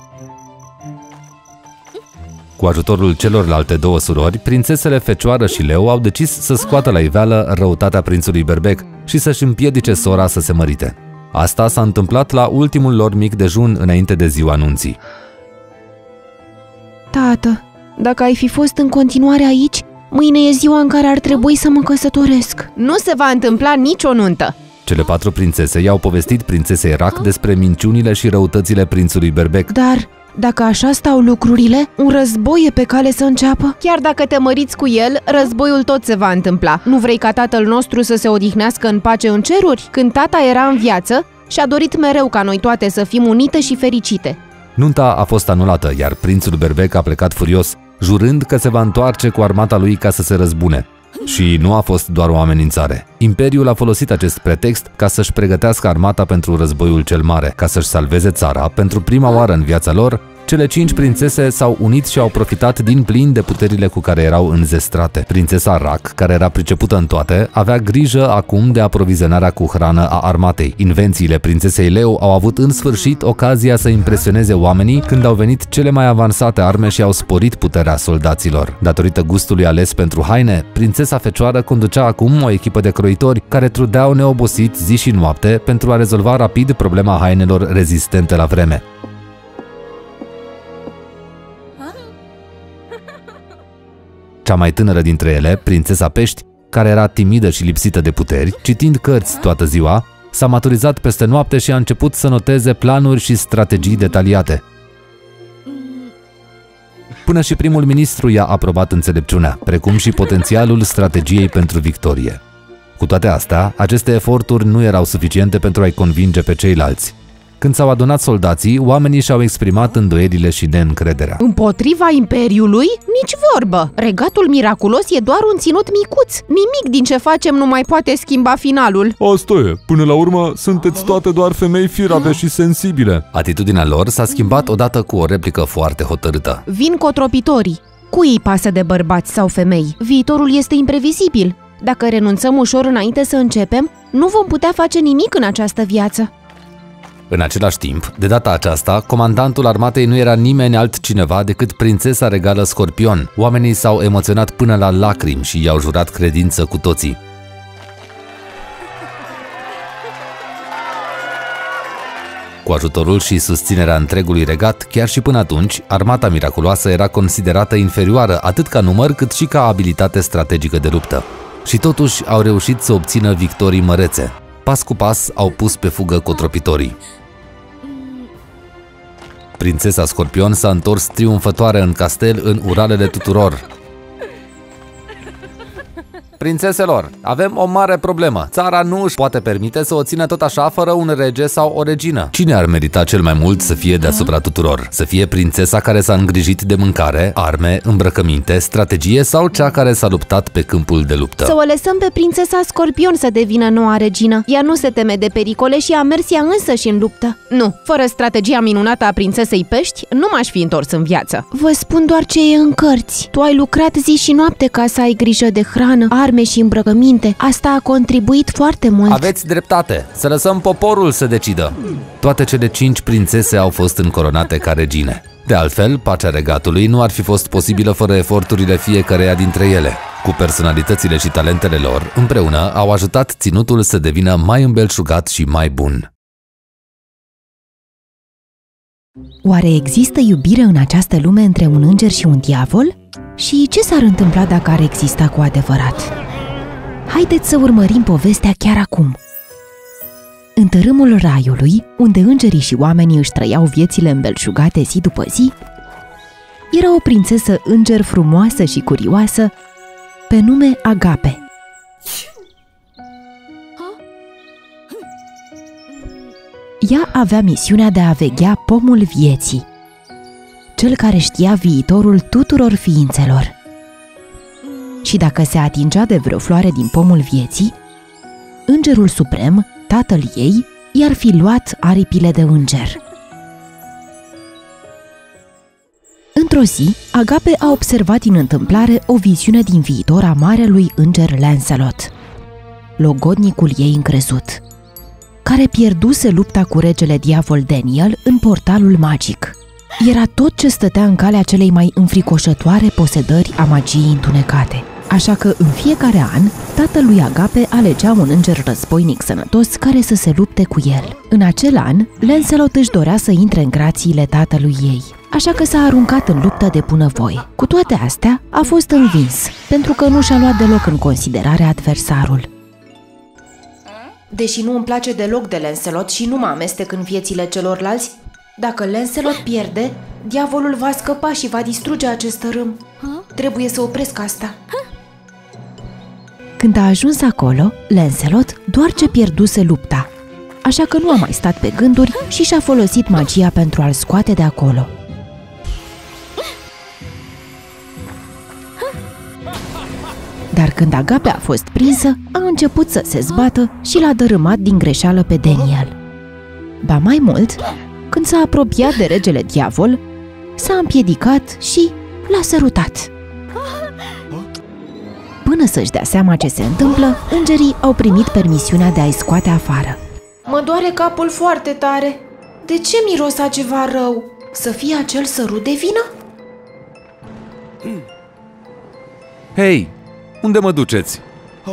Speaker 5: Cu ajutorul celorlalte două surori, prințesele Fecioară și Leu au decis să scoată la iveală răutatea prințului Berbec și să-și împiedice sora să se mărite. Asta s-a întâmplat la ultimul lor mic dejun înainte de ziua anunții.
Speaker 7: Tată, dacă ai fi fost în continuare aici, Mâine e ziua în care ar trebui să mă căsătoresc. Nu se va întâmpla nicio nuntă.
Speaker 5: Cele patru prințese i-au povestit prințesei Rac despre minciunile și răutățile prințului Berbec.
Speaker 7: Dar dacă așa stau lucrurile, un război e pe cale să înceapă. Chiar dacă te măriți cu el, războiul tot se va întâmpla. Nu vrei ca tatăl nostru să se odihnească în pace în ceruri? Când tata era în viață, și-a dorit mereu ca noi toate să fim unite și fericite.
Speaker 5: Nunta a fost anulată, iar prințul Berbec a plecat furios, jurând că se va întoarce cu armata lui ca să se răzbune. Și nu a fost doar o amenințare. Imperiul a folosit acest pretext ca să-și pregătească armata pentru războiul cel mare, ca să-și salveze țara pentru prima oară în viața lor cele cinci prințese s-au unit și au profitat din plin de puterile cu care erau înzestrate. Prințesa Rac, care era pricepută în toate, avea grijă acum de aprovizionarea cu hrană a armatei. Invențiile prințesei Leu au avut în sfârșit ocazia să impresioneze oamenii când au venit cele mai avansate arme și au sporit puterea soldaților. Datorită gustului ales pentru haine, prințesa Fecioară conducea acum o echipă de croitori care trudeau neobosit zi și noapte pentru a rezolva rapid problema hainelor rezistente la vreme. Cea mai tânără dintre ele, prințesa Pești, care era timidă și lipsită de puteri, citind cărți toată ziua, s-a maturizat peste noapte și a început să noteze planuri și strategii detaliate. Până și primul ministru i-a aprobat înțelepciunea, precum și potențialul strategiei pentru victorie. Cu toate astea, aceste eforturi nu erau suficiente pentru a-i convinge pe ceilalți. Când s-au adunat soldații, oamenii și-au exprimat îndoielile și neîncrederea.
Speaker 7: Împotriva Imperiului? Nici vorbă! Regatul miraculos e doar un ținut micuț. Nimic din ce facem nu mai poate schimba finalul.
Speaker 6: Asta e. Până la urmă, sunteți toate doar femei firave și sensibile.
Speaker 5: Atitudinea lor s-a schimbat odată cu o replică foarte hotărâtă.
Speaker 7: Vin cotropitorii. Cui îi pasă de bărbați sau femei? Viitorul este imprevizibil. Dacă renunțăm ușor înainte să începem, nu vom putea face nimic în această viață.
Speaker 5: În același timp, de data aceasta, comandantul armatei nu era nimeni altcineva decât prințesa regală Scorpion. Oamenii s-au emoționat până la lacrimi și i-au jurat credință cu toții. Cu ajutorul și susținerea întregului regat, chiar și până atunci, armata miraculoasă era considerată inferioară atât ca număr cât și ca abilitate strategică de luptă. Și totuși au reușit să obțină victorii mărețe. Pas cu pas au pus pe fugă cotropitorii. Prințesa Scorpion s-a întors triumfătoare în castel în uralele tuturor, Prințeselor, avem o mare problemă. Țara nu își poate permite să o țină tot așa fără un rege sau o regină. Cine ar merita cel mai mult să fie deasupra tuturor? Să fie prințesa care s-a îngrijit de mâncare, arme, îmbrăcăminte, strategie sau cea care s-a luptat pe câmpul de luptă?
Speaker 7: Să o lăsăm pe prințesa Scorpion să devină noua regină. Ea nu se teme de pericole și a mers ea însăși în luptă. Nu, fără strategia minunată a prințesei Pești, nu m-aș fi întors în viață. Vă spun doar ce e în cărți. Tu ai lucrat zi și noapte ca să ai grijă de hrană, arme și îmbrăcăminte. Asta a contribuit foarte mult.
Speaker 5: Aveți dreptate, să lăsăm poporul să decidă. Toate cele cinci prințese au fost încoronate ca regine. De altfel, pacea regatului nu ar fi fost posibilă fără eforturile fiecăreia dintre ele. Cu personalitățile și talentele lor, împreună au ajutat ținutul să devină mai îmbelșugat și mai bun.
Speaker 4: Oare există iubire în această lume între un înger și un diavol? Și ce s-ar întâmpla dacă ar exista cu adevărat? Haideți să urmărim povestea chiar acum. În tărâmul raiului, unde îngerii și oamenii își trăiau viețile îmbelșugate zi după zi, era o prințesă înger frumoasă și curioasă, pe nume Agape. Ea avea misiunea de a veghea pomul vieții, cel care știa viitorul tuturor ființelor. Și dacă se atingea de vreo floare din pomul vieții, îngerul suprem, tatăl ei, i-ar fi luat aripile de înger. Într-o zi, Agape a observat din întâmplare o viziune din viitor a marelui înger Lancelot, logodnicul ei încrezut, care pierduse lupta cu regele diavol Daniel în portalul magic – era tot ce stătea în calea celei mai înfricoșătoare posedări a magiei întunecate. Așa că în fiecare an, tatăl lui Agape alegea un înger războinic sănătos care să se lupte cu el. În acel an, Lancelot își dorea să intre în grațiile tatălui ei. așa că s-a aruncat în luptă de bunăvoie. Cu toate astea, a fost învins, pentru că nu și-a luat deloc în considerare adversarul.
Speaker 7: Deși nu îmi place deloc de Lancelot și nu mă amestec în viețile celorlalți, dacă Lancelot pierde, diavolul va scăpa și va distruge acest tărâm. Trebuie să opresc asta.
Speaker 4: Când a ajuns acolo, Lancelot doar ce pierduse lupta, așa că nu a mai stat pe gânduri și și-a folosit magia pentru a-l scoate de acolo. Dar când Agape a fost prinsă, a început să se zbată și l-a dărâmat din greșeală pe Daniel. Ba mai mult, când s-a apropiat de regele diavol, s-a împiedicat și l-a sărutat. Până să-și dea seama ce se întâmplă, îngerii au primit permisiunea de a-i scoate afară.
Speaker 7: Mă doare capul foarte tare. De ce miros a ceva rău? Să fie acel sărut de vină?
Speaker 5: Hei, unde mă duceți?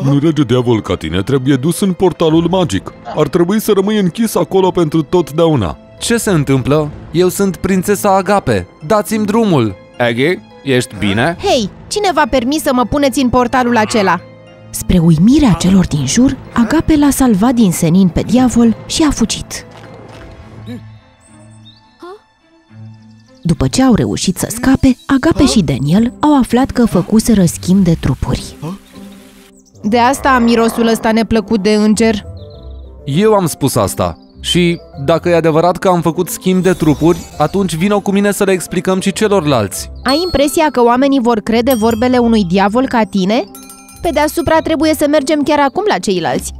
Speaker 6: Un rege diavol ca tine trebuie dus în portalul magic. Ar trebui să rămâi închis acolo pentru totdeauna.
Speaker 5: Ce se întâmplă? Eu sunt prințesa Agape. Dați-mi drumul. Aggie, ești bine?
Speaker 7: Hei, cine v-a permis să mă puneți în portalul acela?
Speaker 4: Spre uimirea celor din jur, Agape l-a salvat din senin pe diavol și a fugit. După ce au reușit să scape, Agape și Daniel au aflat că făcuseră schimb de trupuri.
Speaker 7: De asta am mirosul ăsta neplăcut de înger.
Speaker 5: Eu am spus asta. Și dacă e adevărat că am făcut schimb de trupuri, atunci vină cu mine să le explicăm și celorlalți.
Speaker 7: Ai impresia că oamenii vor crede vorbele unui diavol ca tine? Pe deasupra trebuie să mergem chiar acum la ceilalți.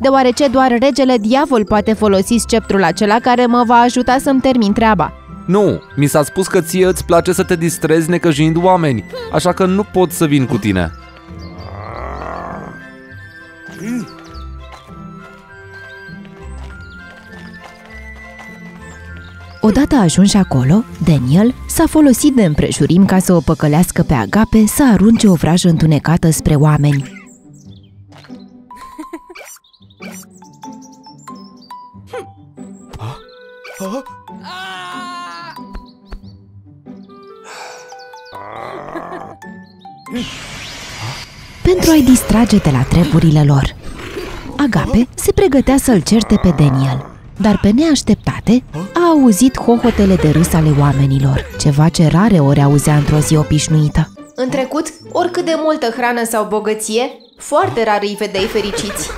Speaker 7: Deoarece doar regele diavol poate folosi sceptrul acela care mă va ajuta să-mi termin treaba.
Speaker 5: Nu, mi s-a spus că ție îți place să te distrezi necăjind oameni, așa că nu pot să vin cu tine.
Speaker 4: Odată ajunși acolo, Daniel s-a folosit de împrejurim ca să o păcălească pe Agape să arunce o vrajă întunecată spre oameni. Pentru a-i distrage de la treburile lor. Agape se pregătea să-l certe pe Daniel, dar pe neașteptate a auzit hohotele de râs ale oamenilor, ceva ce rare ori auzea într-o zi obișnuită.
Speaker 7: În trecut, oricât de multă hrană sau bogăție, foarte rar îi vedeai fericiți.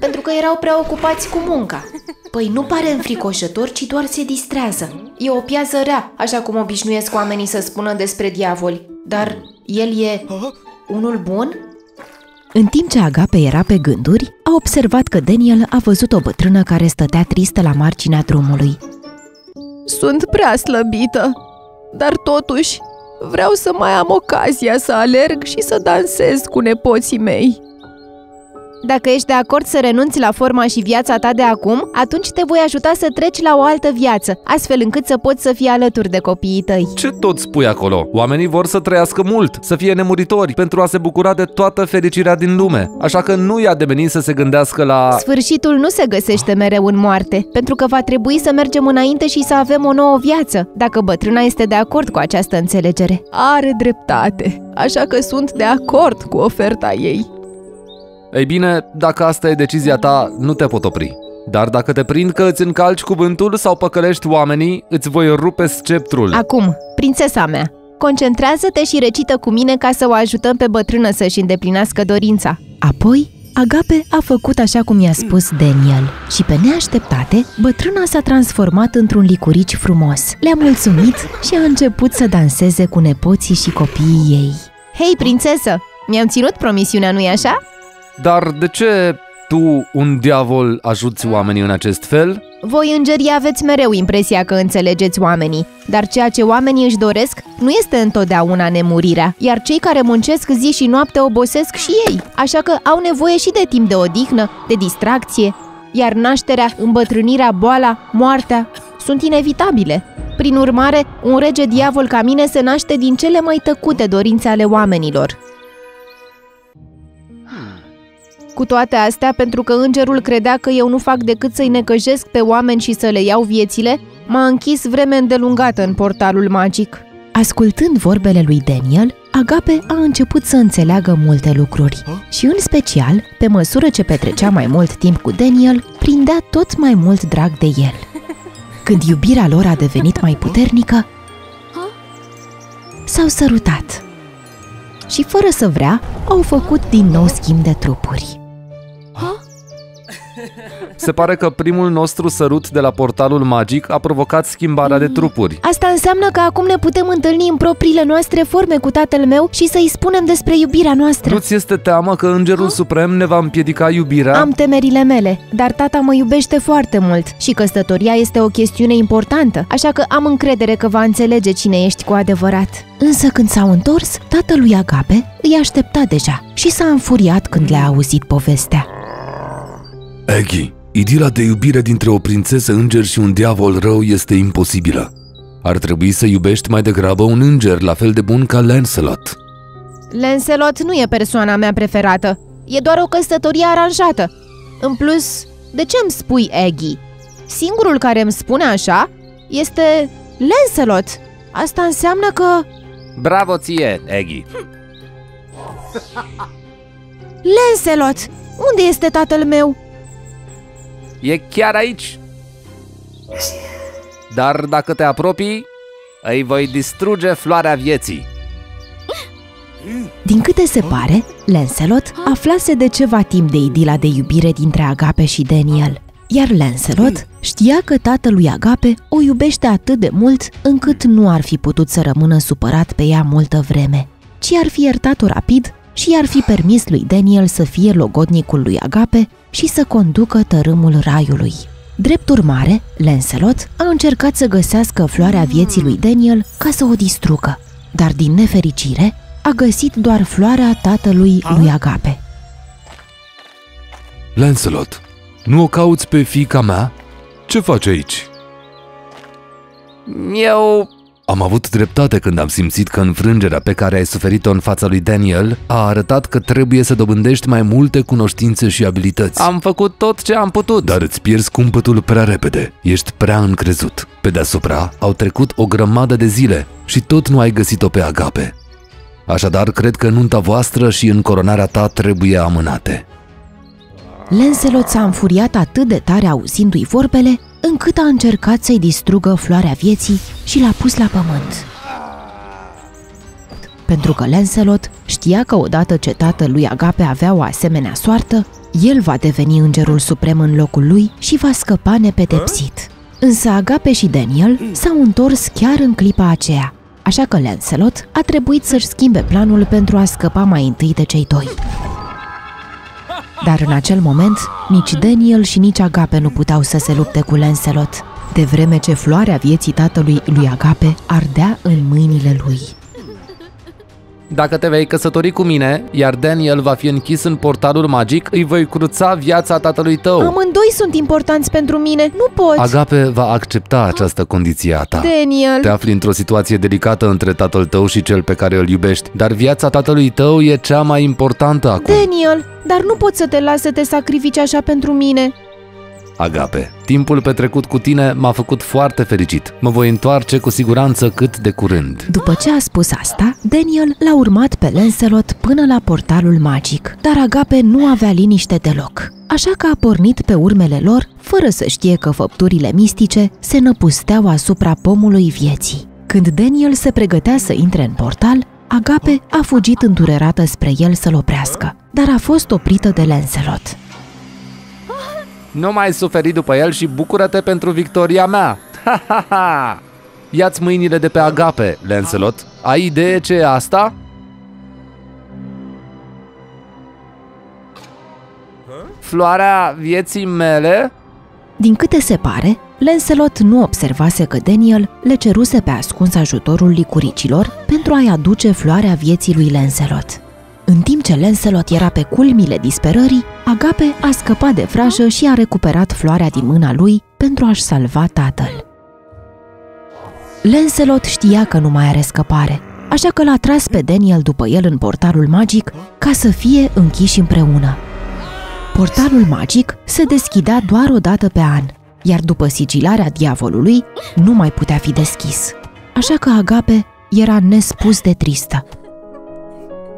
Speaker 7: Pentru că erau preocupați cu munca. Păi nu pare înfricoșător, ci doar se distrează. E o piază rea, așa cum obișnuiesc oamenii să spună despre diavoli. Dar el e unul bun?
Speaker 4: În timp ce Agape era pe gânduri, a observat că Daniel a văzut o bătrână care stătea tristă la marginea drumului.
Speaker 8: Sunt prea slăbită, dar totuși vreau să mai am ocazia să alerg și să dansez cu nepoții mei.
Speaker 7: Dacă ești de acord să renunți la forma și viața ta de acum, atunci te voi ajuta să treci la o altă viață, astfel încât să poți să fii alături de copiii tăi.
Speaker 5: Ce tot spui acolo? Oamenii vor să trăiască mult, să fie nemuritori, pentru a se bucura de toată fericirea din lume. Așa că nu i-a devenit să se gândească la...
Speaker 7: Sfârșitul nu se găsește mereu în moarte, pentru că va trebui să mergem înainte și să avem o nouă viață, dacă bătrâna este de acord cu această înțelegere.
Speaker 8: Are dreptate, așa că sunt de acord cu oferta ei.
Speaker 5: Ei bine, dacă asta e decizia ta, nu te pot opri. Dar dacă te prind că îți încalci cuvântul sau păcălești oamenii, îți voi rupe sceptrul.
Speaker 7: Acum, prințesa mea, concentrează-te și recită cu mine ca să o ajutăm pe bătrână să-și îndeplinească dorința.
Speaker 4: Apoi, Agape a făcut așa cum i-a spus Daniel și pe neașteptate, bătrâna s-a transformat într-un licurici frumos. Le-a mulțumit și a început să danseze cu nepoții și copiii ei.
Speaker 7: Hei, prințesă! Mi-am ținut promisiunea, nu-i așa?
Speaker 5: Dar de ce tu, un diavol, ajuți oamenii în acest fel?
Speaker 7: Voi îngerii aveți mereu impresia că înțelegeți oamenii, dar ceea ce oamenii își doresc nu este întotdeauna nemurirea, iar cei care muncesc zi și noapte obosesc și ei, așa că au nevoie și de timp de odihnă, de distracție, iar nașterea, îmbătrânirea, boala, moartea sunt inevitabile. Prin urmare, un rege diavol ca mine se naște din cele mai tăcute dorințe ale oamenilor. Cu toate astea, pentru că îngerul credea că eu nu fac decât să-i necăjesc pe oameni și să le iau viețile, M-a închis vreme îndelungată în portalul magic.
Speaker 4: Ascultând vorbele lui Daniel, Agape a început să înțeleagă multe lucruri și, în special, pe măsură ce petrecea mai mult timp cu Daniel, prindea tot mai mult drag de el. Când iubirea lor a devenit mai puternică, s-au sărutat și, fără să vrea, au făcut din nou schimb de trupuri. 啊？
Speaker 5: Se pare că primul nostru sărut de la portalul magic a provocat schimbarea de trupuri.
Speaker 7: Asta înseamnă că acum ne putem întâlni în propriile noastre forme cu tatăl meu și să-i spunem despre iubirea noastră.
Speaker 5: Nu ți este teamă că Îngerul Suprem ne va împiedica iubirea?
Speaker 7: Am temerile mele, dar tata mă iubește foarte mult și căsătoria este o chestiune importantă, așa că am încredere că va înțelege cine ești cu adevărat.
Speaker 4: Însă când s-au întors, tatălui Agape îi aștepta deja și s-a înfuriat când le-a auzit povestea.
Speaker 6: Eggy, idila de iubire dintre o prințesă înger și un diavol rău este imposibilă. Ar trebui să iubești mai degrabă un înger la fel de bun ca Lancelot.
Speaker 7: Lancelot nu e persoana mea preferată, e doar o căsătorie aranjată. În plus, de ce îmi spui Aggie? Singurul care îmi spune așa este Lancelot. Asta înseamnă că...
Speaker 2: Bravo ție, Eggy!
Speaker 7: Lancelot! Unde este tatăl meu?
Speaker 2: E chiar aici! Dar dacă te apropii, îi voi distruge floarea vieții.
Speaker 4: Din câte se pare, Lancelot aflase de ceva timp de idila de iubire dintre Agape și Daniel. Iar Lancelot știa că tatălui Agape o iubește atât de mult încât nu ar fi putut să rămână supărat pe ea multă vreme, ci ar fi iertat-o rapid și ar fi permis lui Daniel să fie logodnicul lui Agape și să conducă tărâmul raiului. Drept urmare, Lancelot a încercat să găsească floarea vieții lui Daniel ca să o distrugă, dar din nefericire a găsit doar floarea tatălui lui Agape.
Speaker 6: Lancelot, nu o cauți pe fica mea? Ce faci aici?
Speaker 2: Eu...
Speaker 6: Am avut dreptate când am simțit că înfrângerea pe care ai suferit-o în fața lui Daniel a arătat că trebuie să dobândești mai multe cunoștințe și abilități.
Speaker 2: Am făcut tot ce am putut.
Speaker 6: Dar îți pierzi cumpătul prea repede. Ești prea încrezut. Pe deasupra au trecut o grămadă de zile și tot nu ai găsit-o pe Agape. Așadar, cred că nunta voastră și încoronarea ta trebuie amânate.
Speaker 4: Lancelot s-a înfuriat atât de tare auzindu-i vorbele, încât a încercat să-i distrugă floarea vieții și l-a pus la pământ. Pentru că Lancelot știa că odată ce tatăl lui Agape avea o asemenea soartă, el va deveni îngerul suprem în locul lui și va scăpa nepedepsit. Însă Agape și Daniel s-au întors chiar în clipa aceea, așa că Lancelot a trebuit să-și schimbe planul pentru a scăpa mai întâi de cei doi. Dar în acel moment, nici Daniel și nici Agape nu puteau să se lupte cu Lancelot, de vreme ce floarea vieții tatălui lui Agape ardea în mâinile lui.
Speaker 5: Dacă te vei căsători cu mine, iar Daniel va fi închis în portalul magic, îi voi cruța viața tatălui tău.
Speaker 7: Amândoi sunt importanți pentru mine, nu poți!
Speaker 6: Agape va accepta această condiție a ta.
Speaker 7: Daniel!
Speaker 6: Te afli într-o situație delicată între tatăl tău și cel pe care îl iubești, dar viața tatălui tău e cea mai importantă acum.
Speaker 7: Daniel, dar nu poți să te lași să te sacrifici așa pentru mine.
Speaker 6: Agape,
Speaker 5: Timpul petrecut cu tine m-a făcut foarte fericit. Mă voi întoarce cu siguranță cât de curând.
Speaker 4: După ce a spus asta, Daniel l-a urmat pe Lancelot până la portalul magic, dar Agape nu avea liniște deloc. Așa că a pornit pe urmele lor, fără să știe că făpturile mistice se năpusteau asupra pomului vieții. Când Daniel se pregătea să intre în portal, Agape a fugit îndurerată spre el să-l oprească, dar a fost oprită de Lancelot.
Speaker 5: Nu mai suferi după el și bucură-te pentru victoria mea! Ha, ha, ha! Ia-ți mâinile de pe agape, Lancelot. Ai idee ce e asta? Floarea vieții mele?
Speaker 4: Din câte se pare, Lancelot nu observase că Daniel le ceruse pe ascuns ajutorul licuricilor pentru a-i aduce floarea vieții lui Lancelot. În timp ce Lancelot era pe culmile disperării, Agape a scăpat de vrajă și a recuperat floarea din mâna lui pentru a-și salva tatăl. Lancelot știa că nu mai are scăpare, așa că l-a tras pe Daniel după el în portalul magic ca să fie închiși împreună. Portalul magic se deschidea doar o dată pe an, iar după sigilarea diavolului nu mai putea fi deschis. Așa că Agape era nespus de tristă.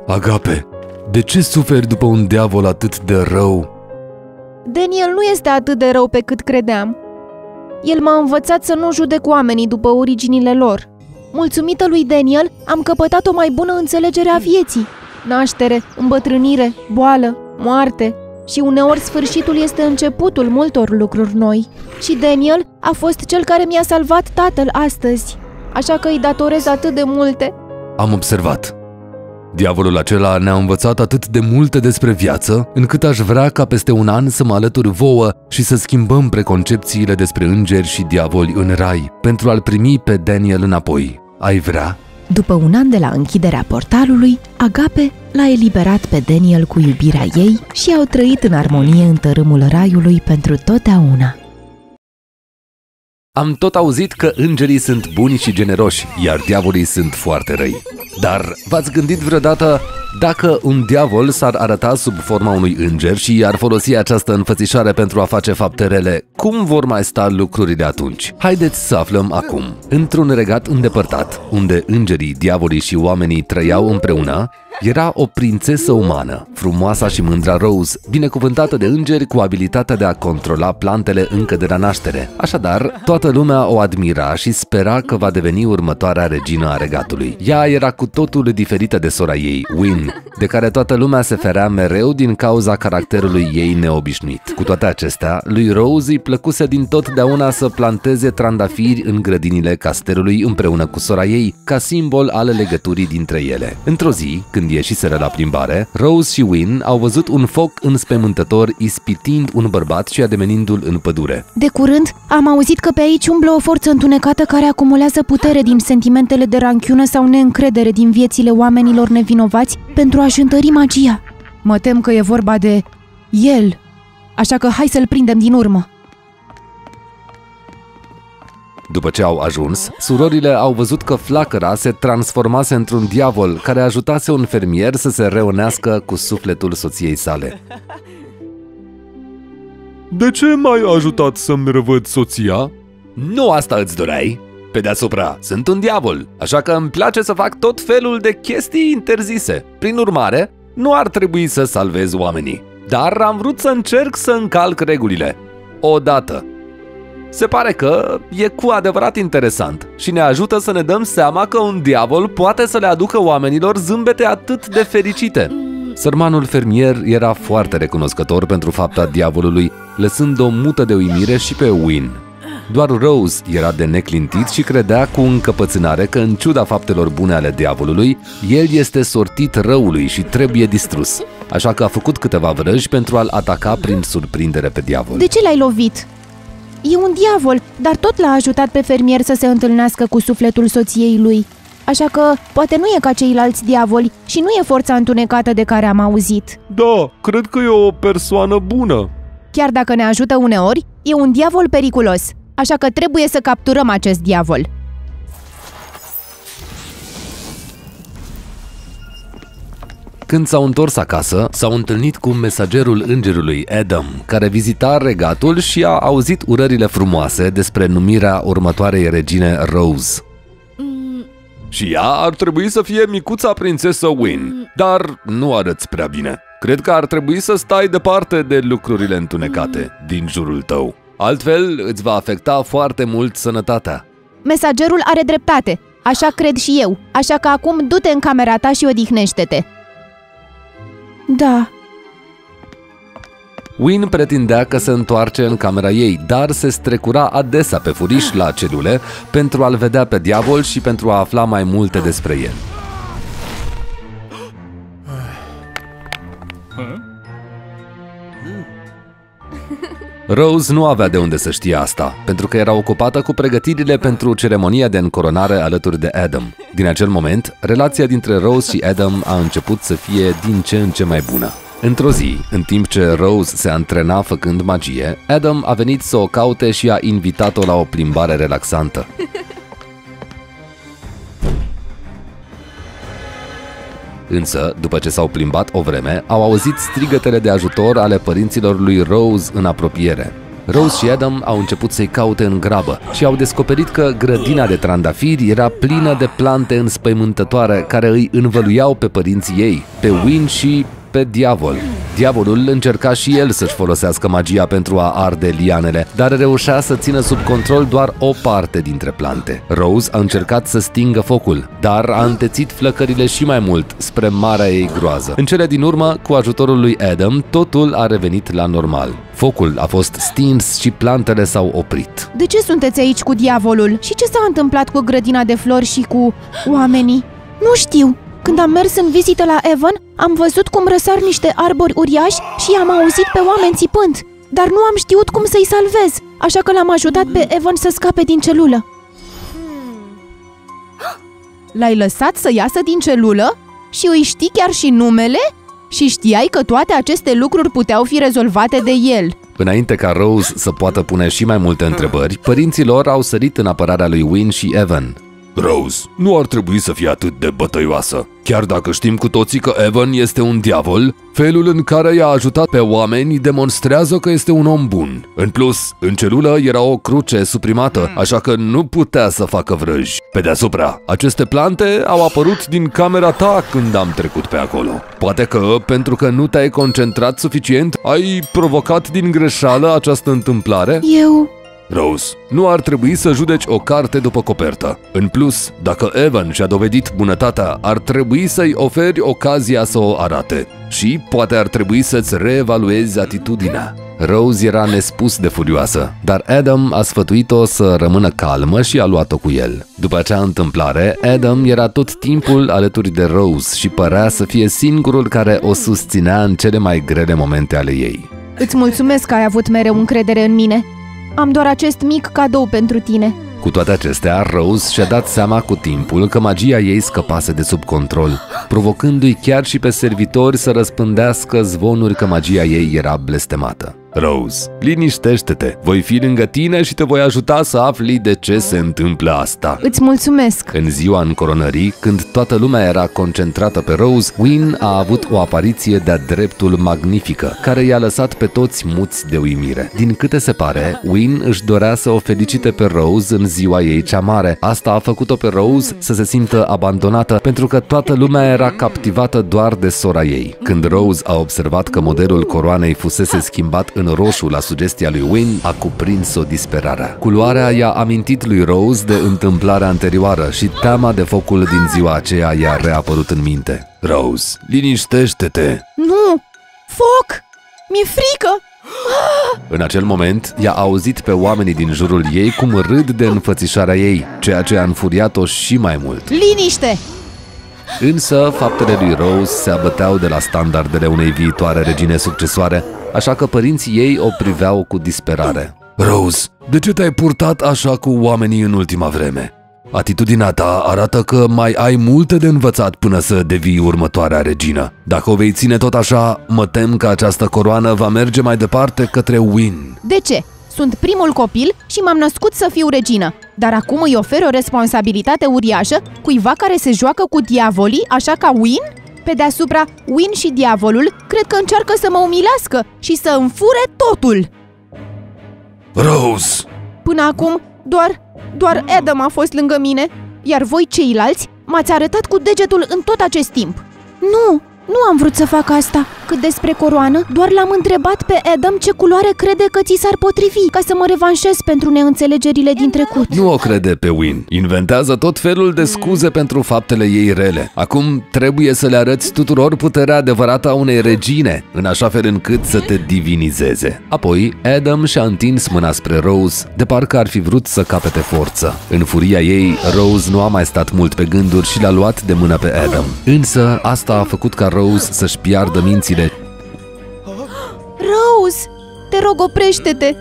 Speaker 6: Agape, de ce suferi după un diavol atât de rău?
Speaker 7: Daniel nu este atât de rău pe cât credeam. El m-a învățat să nu judec oamenii după originile lor. Mulțumită lui Daniel, am căpătat o mai bună înțelegere a vieții. Naștere, îmbătrânire, boală, moarte și uneori sfârșitul este începutul multor lucruri noi. Și Daniel a fost cel care mi-a salvat tatăl astăzi. Așa că îi datorez atât de multe.
Speaker 6: Am observat. Diavolul acela ne-a învățat atât de multe despre viață, încât aș vrea ca peste un an să mă alătur vouă și să schimbăm preconcepțiile despre îngeri și diavoli în rai, pentru a-l primi pe Daniel înapoi. Ai vrea?
Speaker 4: După un an de la închiderea portalului, Agape l-a eliberat pe Daniel cu iubirea ei și au trăit în armonie în tărâmul raiului pentru totdeauna.
Speaker 5: Am tot auzit că îngerii sunt buni și generoși, iar diavolii sunt foarte răi. Dar v-ați gândit vreodată dacă un diavol s-ar arăta sub forma unui înger și ar folosi această înfățișare pentru a face fapte rele, cum vor mai sta lucrurile atunci? Haideți să aflăm acum. Într-un regat îndepărtat, unde îngerii, diavolii și oamenii trăiau împreună, era o prințesă umană, frumoasa și mândra Rose, binecuvântată de îngeri cu abilitatea de a controla plantele încă de la naștere. Așadar, toată lumea o admira și spera că va deveni următoarea regină a regatului. Ea era cu totul diferită de sora ei, Win, de care toată lumea se ferea mereu din cauza caracterului ei neobișnuit. Cu toate acestea, lui Rose îi plăcuse din totdeauna să planteze trandafiri în grădinile castelului împreună cu sora ei, ca simbol al legăturii dintre ele. Într-o zi, când când ieșiseră la plimbare, Rose și Win au văzut un foc înspemântător ispitind un bărbat și ademenindu-l în pădure.
Speaker 7: De curând, am auzit că pe aici umblă o forță întunecată care acumulează putere din sentimentele de ranchiună sau neîncredere din viețile oamenilor nevinovați pentru a-și întări magia. Mă tem că e vorba de el, așa că hai să-l prindem din urmă.
Speaker 5: După ce au ajuns, surorile au văzut că flacăra se transformase într-un diavol care ajutase un fermier să se reunească cu sufletul soției sale.
Speaker 6: De ce m-ai ajutat să-mi revăd soția?
Speaker 5: Nu asta îți doreai? Pe deasupra, sunt un diavol, așa că îmi place să fac tot felul de chestii interzise. Prin urmare, nu ar trebui să salvez oamenii. Dar am vrut să încerc să încalc regulile. Odată, se pare că e cu adevărat interesant și ne ajută să ne dăm seama că un diavol poate să le aducă oamenilor zâmbete atât de fericite. Sărmanul fermier era foarte recunoscător pentru fapta diavolului, lăsând o mută de uimire și pe Win. Doar Rose era de neclintit și credea cu încăpățânare că, în ciuda faptelor bune ale diavolului, el este sortit răului și trebuie distrus. Așa că a făcut câteva vrăji pentru a-l ataca prin surprindere pe diavol.
Speaker 7: De ce l-ai lovit? E un diavol, dar tot l-a ajutat pe fermier să se întâlnească cu sufletul soției lui. Așa că poate nu e ca ceilalți diavoli și nu e forța întunecată de care am auzit.
Speaker 6: Da, cred că e o persoană bună.
Speaker 7: Chiar dacă ne ajută uneori, e un diavol periculos, așa că trebuie să capturăm acest diavol.
Speaker 5: Când s-au întors acasă, s-au întâlnit cu mesagerul îngerului Adam, care vizita regatul și a auzit urările frumoase despre numirea următoarei regine Rose.
Speaker 6: Mm. Și ea ar trebui să fie micuța prințesă Win, mm. dar nu arăți prea bine. Cred că ar trebui să stai departe de lucrurile întunecate mm. din jurul tău. Altfel, îți va afecta foarte mult sănătatea.
Speaker 7: Mesagerul are dreptate, așa cred și eu, așa că acum du-te în camera ta și odihnește-te. Da.
Speaker 5: Win pretindea că se întoarce în camera ei, dar se strecura adesea pe furiș la celule pentru a-l vedea pe diavol și pentru a afla mai multe despre el. Rose nu avea de unde să știe asta, pentru că era ocupată cu pregătirile pentru ceremonia de încoronare alături de Adam. Din acel moment, relația dintre Rose și Adam a început să fie din ce în ce mai bună. Într-o zi, în timp ce Rose se antrena făcând magie, Adam a venit să o caute și a invitat-o la o plimbare relaxantă. Însă, după ce s-au plimbat o vreme, au auzit strigătele de ajutor ale părinților lui Rose în apropiere. Rose și Adam au început să-i caute în grabă și au descoperit că grădina de trandafiri era plină de plante înspăimântătoare care îi învăluiau pe părinții ei, pe Win și pe diavol. Diavolul încerca și el să-și folosească magia pentru a arde lianele, dar reușea să țină sub control doar o parte dintre plante. Rose a încercat să stingă focul, dar a întețit flăcările și mai mult, spre marea ei groază. În cele din urmă, cu ajutorul lui Adam, totul a revenit la normal. Focul a fost stins și plantele s-au oprit.
Speaker 7: De ce sunteți aici cu diavolul? Și ce s-a întâmplat cu grădina de flori și cu oamenii? Nu știu. Când am mers în vizită la Evan, am văzut cum răsar niște arbori uriași și am auzit pe oameni țipând, dar nu am știut cum să-i salvez, așa că l-am ajutat pe Evan să scape din celulă. L-ai lăsat să iasă din celulă? Și îi știi chiar și numele? Și știai că toate aceste lucruri puteau fi rezolvate de el.
Speaker 5: Înainte ca Rose să poată pune și mai multe întrebări, părinții lor au sărit în apărarea lui Win și Evan.
Speaker 6: Rose, nu ar trebui să fie atât de bătăioasă. Chiar dacă știm cu toții că Evan este un diavol, felul în care i-a ajutat pe oameni demonstrează că este un om bun. În plus, în celulă era o cruce suprimată, așa că nu putea să facă vrăji. Pe deasupra, aceste plante au apărut din camera ta când am trecut pe acolo. Poate că, pentru că nu te-ai concentrat suficient, ai provocat din greșeală această întâmplare?
Speaker 7: Eu...
Speaker 6: Rose, nu ar trebui să judeci o carte după copertă. În plus, dacă Evan și-a dovedit bunătatea, ar trebui să-i oferi ocazia să o arate. Și poate ar trebui să-ți reevaluezi atitudinea.
Speaker 5: Rose era nespus de furioasă, dar Adam a sfătuit-o să rămână calmă și a luat-o cu el. După acea întâmplare, Adam era tot timpul alături de Rose și părea să fie singurul care o susținea în cele mai grele momente ale ei.
Speaker 7: Îți mulțumesc că ai avut mereu încredere în mine. Am doar acest mic cadou pentru tine.
Speaker 5: Cu toate acestea, Rose și-a dat seama cu timpul că magia ei scăpase de sub control, provocându-i chiar și pe servitori să răspândească zvonuri că magia ei era blestemată.
Speaker 6: Rose, liniștește-te, voi fi lângă tine și te voi ajuta să afli de ce se întâmplă asta.
Speaker 7: Îți mulțumesc!
Speaker 5: În ziua încoronării, când toată lumea era concentrată pe Rose, Win a avut o apariție de-a dreptul magnifică, care i-a lăsat pe toți muți de uimire. Din câte se pare, Win își dorea să o felicite pe Rose în ziua ei cea mare. Asta a făcut-o pe Rose să se simtă abandonată, pentru că toată lumea era captivată doar de sora ei. Când Rose a observat că modelul coroanei fusese schimbat în roșu la sugestia lui Win, a cuprins-o disperarea. Culoarea i-a amintit lui Rose de întâmplarea anterioară și teama de focul din ziua aceea i-a reapărut în minte.
Speaker 6: Rose, liniștește-te!
Speaker 7: Nu! Foc! Mi-e frică!
Speaker 5: În acel moment, i-a auzit pe oamenii din jurul ei cum râd de înfățișarea ei, ceea ce a înfuriat-o și mai mult.
Speaker 7: Liniște!
Speaker 5: Însă, faptele lui Rose se abăteau de la standardele unei viitoare regine succesoare, așa că părinții ei o priveau cu disperare.
Speaker 6: Rose, de ce te-ai purtat așa cu oamenii în ultima vreme? Atitudinea ta arată că mai ai multe de învățat până să devii următoarea regină. Dacă o vei ține tot așa, mă tem că această coroană va merge mai departe către Win.
Speaker 7: De ce? Sunt primul copil și m-am născut să fiu regină. Dar acum îi ofer o responsabilitate uriașă cuiva care se joacă cu diavolii, așa ca Win? Pe deasupra, Win și diavolul cred că încearcă să mă umilească și să înfure totul.
Speaker 6: Rose!
Speaker 7: Până acum, doar, doar Adam a fost lângă mine, iar voi ceilalți m-ați arătat cu degetul în tot acest timp. Nu, nu am vrut să fac asta. Cât despre coroană, doar l-am întrebat pe Adam ce culoare crede că ți s-ar potrivi, ca să mă revanșez pentru neînțelegerile din trecut.
Speaker 6: Nu o crede pe Win. Inventează tot felul de scuze pentru faptele ei rele. Acum trebuie să le arăți tuturor puterea adevărată a unei regine, în așa fel încât să te divinizeze.
Speaker 5: Apoi, Adam și-a întins mâna spre Rose, de parcă ar fi vrut să capete forță. În furia ei, Rose nu a mai stat mult pe gânduri și l-a luat de mână pe Adam. Însă, asta a făcut ca Rose să-și piardă mințile.
Speaker 7: Rose, te rog oprește-te!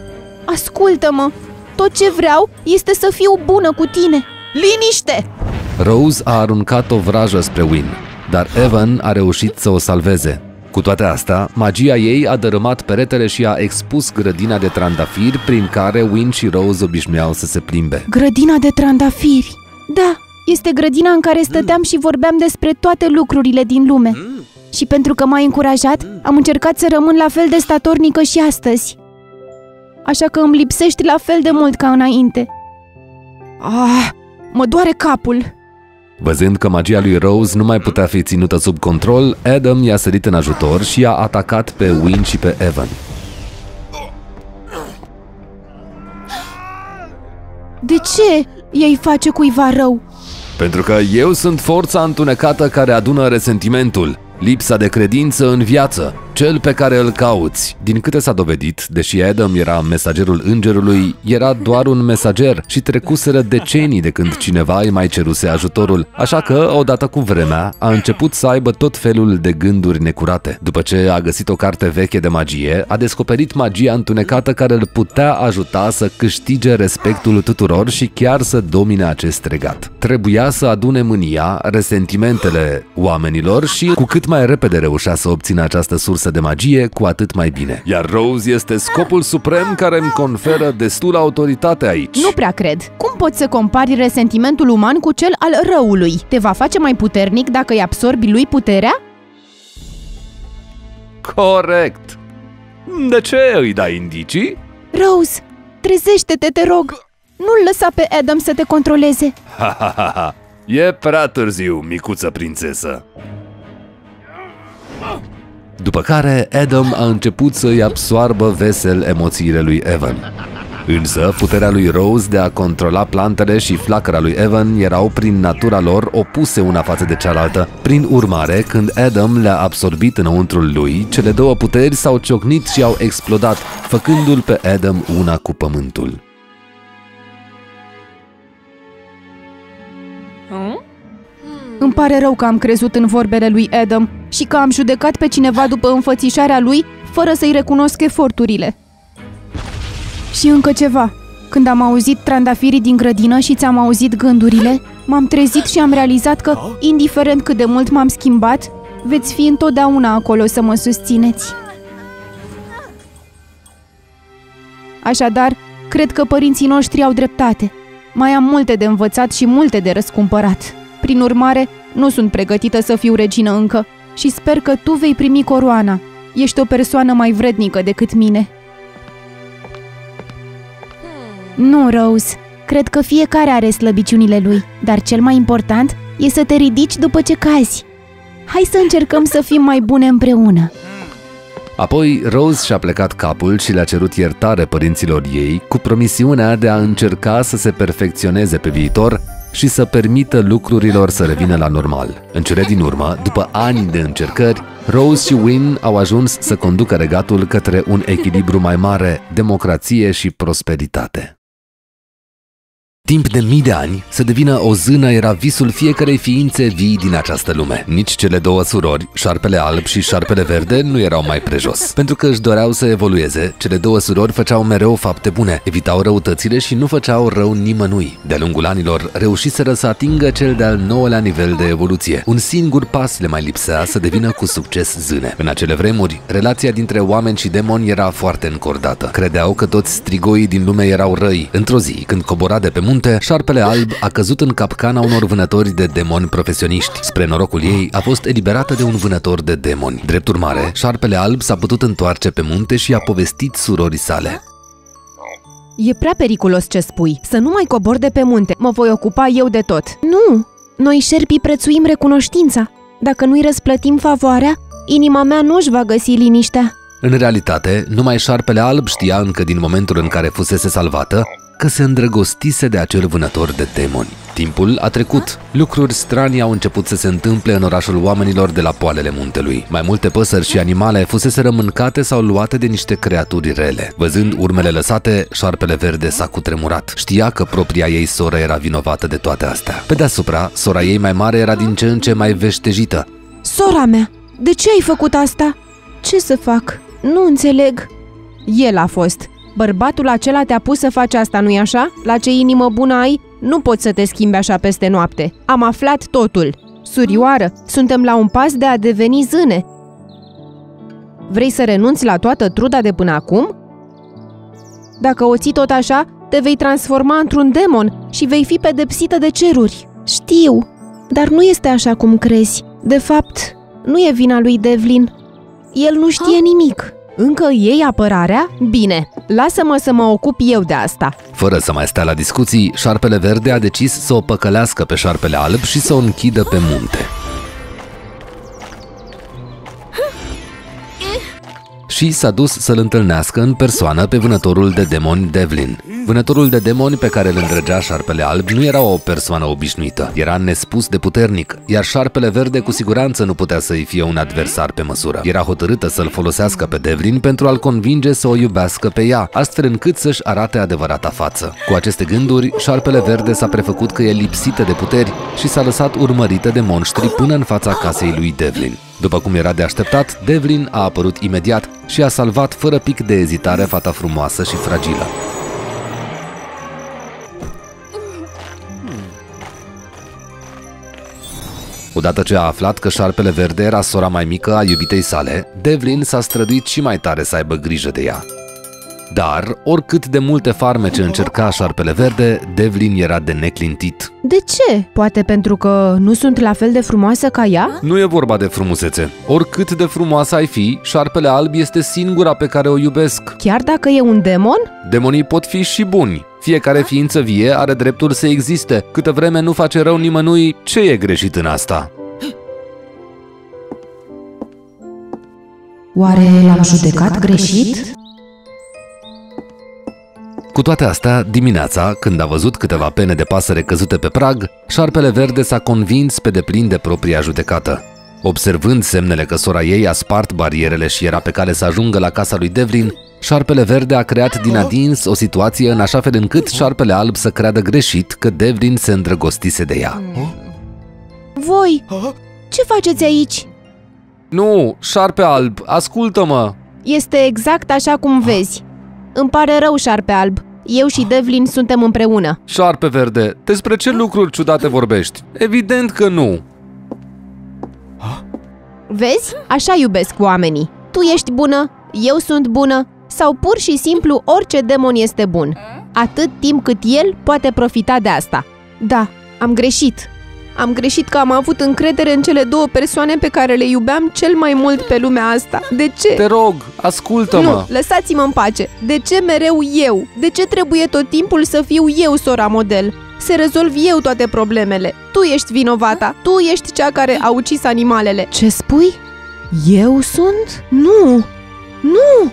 Speaker 7: Ascultă-mă! Tot ce vreau este să fiu bună cu tine! Liniște!
Speaker 5: Rose a aruncat o vrajă spre Win, dar Evan a reușit să o salveze. Cu toate astea, magia ei a dărâmat peretele și a expus grădina de trandafiri prin care Win și Rose obișnuiau să se plimbe.
Speaker 7: Grădina de trandafiri! Da, este grădina în care stăteam și vorbeam despre toate lucrurile din lume. Și pentru că m-ai încurajat, am încercat să rămân la fel de statornică și astăzi. așa că îmi lipsești la fel de mult ca înainte. Ah, mă doare capul.
Speaker 5: Văzând că magia lui Rose nu mai putea fi ținută sub control, Adam i-a sărit în ajutor și i-a atacat pe Win și pe Evan.
Speaker 7: De ce ei face cuiva rău?
Speaker 5: Pentru că eu sunt forța întunecată care adună resentimentul, lipsa de credință în viață, cel pe care îl cauți. Din câte s-a dovedit, deși Adam era mesagerul îngerului, era doar un mesager și trecuseră decenii de când cineva îi mai ceruse ajutorul. Așa că, odată cu vremea, a început să aibă tot felul de gânduri necurate. După ce a găsit o carte veche de magie, a descoperit magia întunecată care îl putea ajuta să câștige respectul tuturor și chiar să domine acest regat. Trebuia să adune mânia, resentimentele oamenilor și cu cât mai repede reușea să obțină această sursă de magie, cu atât mai bine. Iar Rose este scopul suprem care îmi conferă destul autoritate aici.
Speaker 7: Nu prea cred. Cum poți să compari resentimentul uman cu cel al răului? Te va face mai puternic dacă îi absorbi lui puterea?
Speaker 5: Corect! De ce îi dai indicii?
Speaker 7: Rose, trezește-te, te rog! Nu-l lăsa pe Adam să te controleze!
Speaker 5: Ha, ha, ha, ha. E prea târziu, micuță prințesă. După care Adam a început să-i absoarbă vesel emoțiile lui Evan. Însă, puterea lui Rose de a controla plantele și flacăra lui Evan erau prin natura lor opuse una față de cealaltă. Prin urmare, când Adam le-a absorbit înăuntrul lui, cele două puteri s-au ciocnit și au explodat, făcându-l pe Adam una cu pământul.
Speaker 7: Îmi pare rău că am crezut în vorbele lui Adam și că am judecat pe cineva după înfățișarea lui, fără să-i recunosc eforturile. Și încă ceva. Când am auzit trandafirii din grădină și ți-am auzit gândurile, m-am trezit și am realizat că, indiferent cât de mult m-am schimbat, veți fi întotdeauna acolo să mă susțineți. Așadar, cred că părinții noștri au dreptate. Mai am multe de învățat și multe de răscumpărat. Prin urmare, nu sunt pregătită să fiu regină încă și sper că tu vei primi coroana. Ești o persoană mai vrednică decât mine. Nu, Rose. Cred că fiecare are slăbiciunile lui, dar cel mai important e să te ridici după ce cazi. Hai să încercăm să fim mai bune împreună.
Speaker 5: Apoi, Rose și-a plecat capul și le-a cerut iertare părinților ei cu promisiunea de a încerca să se perfecționeze pe viitor și să permită lucrurilor să revină la normal. În cele din urmă, după ani de încercări, Rose și Win au ajuns să conducă regatul către un echilibru mai mare, democrație și prosperitate. Timp de mii de ani, să devină o zână era visul fiecarei ființe vii din această lume. Nici cele două surori, șarpele alb și șarpele verde, nu erau mai prejos. Pentru că își doreau să evolueze, cele două surori făceau mereu fapte bune, evitau răutățile și nu făceau rău nimănui. De-a lungul anilor, reușiseră să atingă cel de-al nouălea nivel de evoluție. Un singur pas le mai lipsea să devină cu succes zâne. În acele vremuri, relația dintre oameni și demoni era foarte încordată. Credeau că toți strigoii din lume erau răi. Într-o zi, când cobora de pe munte, munte, șarpele alb a căzut în capcana unor vânători de demoni profesioniști. Spre norocul ei, a fost eliberată de un vânător de demoni. Drept urmare, șarpele alb s-a putut întoarce pe munte și a povestit surorii sale.
Speaker 7: E prea periculos ce spui. Să nu mai cobor de pe munte. Mă voi ocupa eu de tot. Nu! Noi șerpii prețuim recunoștința. Dacă nu-i răsplătim favoarea, inima mea nu-și va găsi liniștea.
Speaker 5: În realitate, numai șarpele alb știa încă din momentul în care fusese salvată că se îndrăgostise de acel vânător de demoni. Timpul a trecut. Lucruri stranii au început să se întâmple în orașul oamenilor de la poalele muntelui. Mai multe păsări și animale fusese rămâncate sau luate de niște creaturi rele. Văzând urmele lăsate, șarpele verde s-a cutremurat. Știa că propria ei soră era vinovată de toate astea. Pe deasupra, sora ei mai mare era din ce în ce mai veștejită.
Speaker 7: Sora mea, de ce ai făcut asta? Ce să fac? Nu înțeleg. El a fost. Bărbatul acela te-a pus să faci asta, nu-i așa? La ce inimă bună ai? Nu poți să te schimbi așa peste noapte. Am aflat totul. Surioară, suntem la un pas de a deveni zâne. Vrei să renunți la toată truda de până acum? Dacă o ții tot așa, te vei transforma într-un demon și vei fi pedepsită de ceruri. Știu, dar nu este așa cum crezi. De fapt, nu e vina lui Devlin. El nu știe nimic. Încă iei apărarea? Bine, lasă-mă să mă ocup eu de asta.
Speaker 5: Fără să mai stea la discuții, șarpele verde a decis să o păcălească pe șarpele alb și să o închidă pe munte. Și s-a dus să-l întâlnească în persoană pe vânătorul de demoni Devlin. Vânătorul de demoni pe care îl îndrăgea șarpele alb nu era o persoană obișnuită, era nespus de puternic, iar șarpele verde cu siguranță nu putea să-i fie un adversar pe măsură. Era hotărâtă să-l folosească pe Devlin pentru a-l convinge să o iubească pe ea, astfel încât să-și arate adevărata față. Cu aceste gânduri, șarpele verde s-a prefăcut că e lipsită de puteri și s-a lăsat urmărită de monștri până în fața casei lui Devlin. După cum era de așteptat, Devlin a apărut imediat și a salvat fără pic de ezitare fata frumoasă și fragilă. Odată ce a aflat că șarpele verde era sora mai mică a iubitei sale, Devlin s-a străduit și mai tare să aibă grijă de ea. Dar, oricât de multe farmece încerca șarpele verde, Devlin era de neclintit.
Speaker 7: De ce? Poate pentru că nu sunt la fel de frumoasă ca ea?
Speaker 5: Nu e vorba de frumusețe. Oricât de frumoasă ai fi, șarpele alb este singura pe care o iubesc.
Speaker 7: Chiar dacă e un demon?
Speaker 5: Demonii pot fi și buni. Fiecare ființă vie are dreptul să existe. Câtă vreme nu face rău nimănui, ce e greșit în asta?
Speaker 4: Oare l-am judecat greșit?
Speaker 5: Cu toate astea, dimineața, când a văzut câteva pene de pasăre căzute pe prag, șarpele verde s-a convins pe deplin de propria judecată. Observând semnele că sora ei a spart barierele și era pe cale să ajungă la casa lui Devlin, șarpele verde a creat din adins o situație în așa fel încât șarpele alb să creadă greșit că Devlin se îndrăgostise de ea.
Speaker 7: Voi, ce faceți aici?
Speaker 5: Nu, șarpe alb, ascultă-mă!
Speaker 7: Este exact așa cum vezi. Îmi pare rău, șarpe alb. Eu și Devlin suntem împreună.
Speaker 5: Șarpe verde, despre ce lucruri ciudate vorbești? Evident că nu!
Speaker 7: Vezi? Așa iubesc oamenii. Tu ești bună, eu sunt bună, sau pur și simplu orice demon este bun. Atât timp cât el poate profita de asta. Da, am greșit. Am greșit că am avut încredere în cele două persoane pe care le iubeam cel mai mult pe lumea asta. De ce?
Speaker 5: Te rog, ascultă-mă!
Speaker 7: Nu, lăsați-mă în pace. De ce mereu eu? De ce trebuie tot timpul să fiu eu sora model? Să rezolv eu toate problemele. Tu ești vinovata. Tu ești cea care a ucis animalele.
Speaker 4: Ce spui? Eu sunt? Nu! Nu!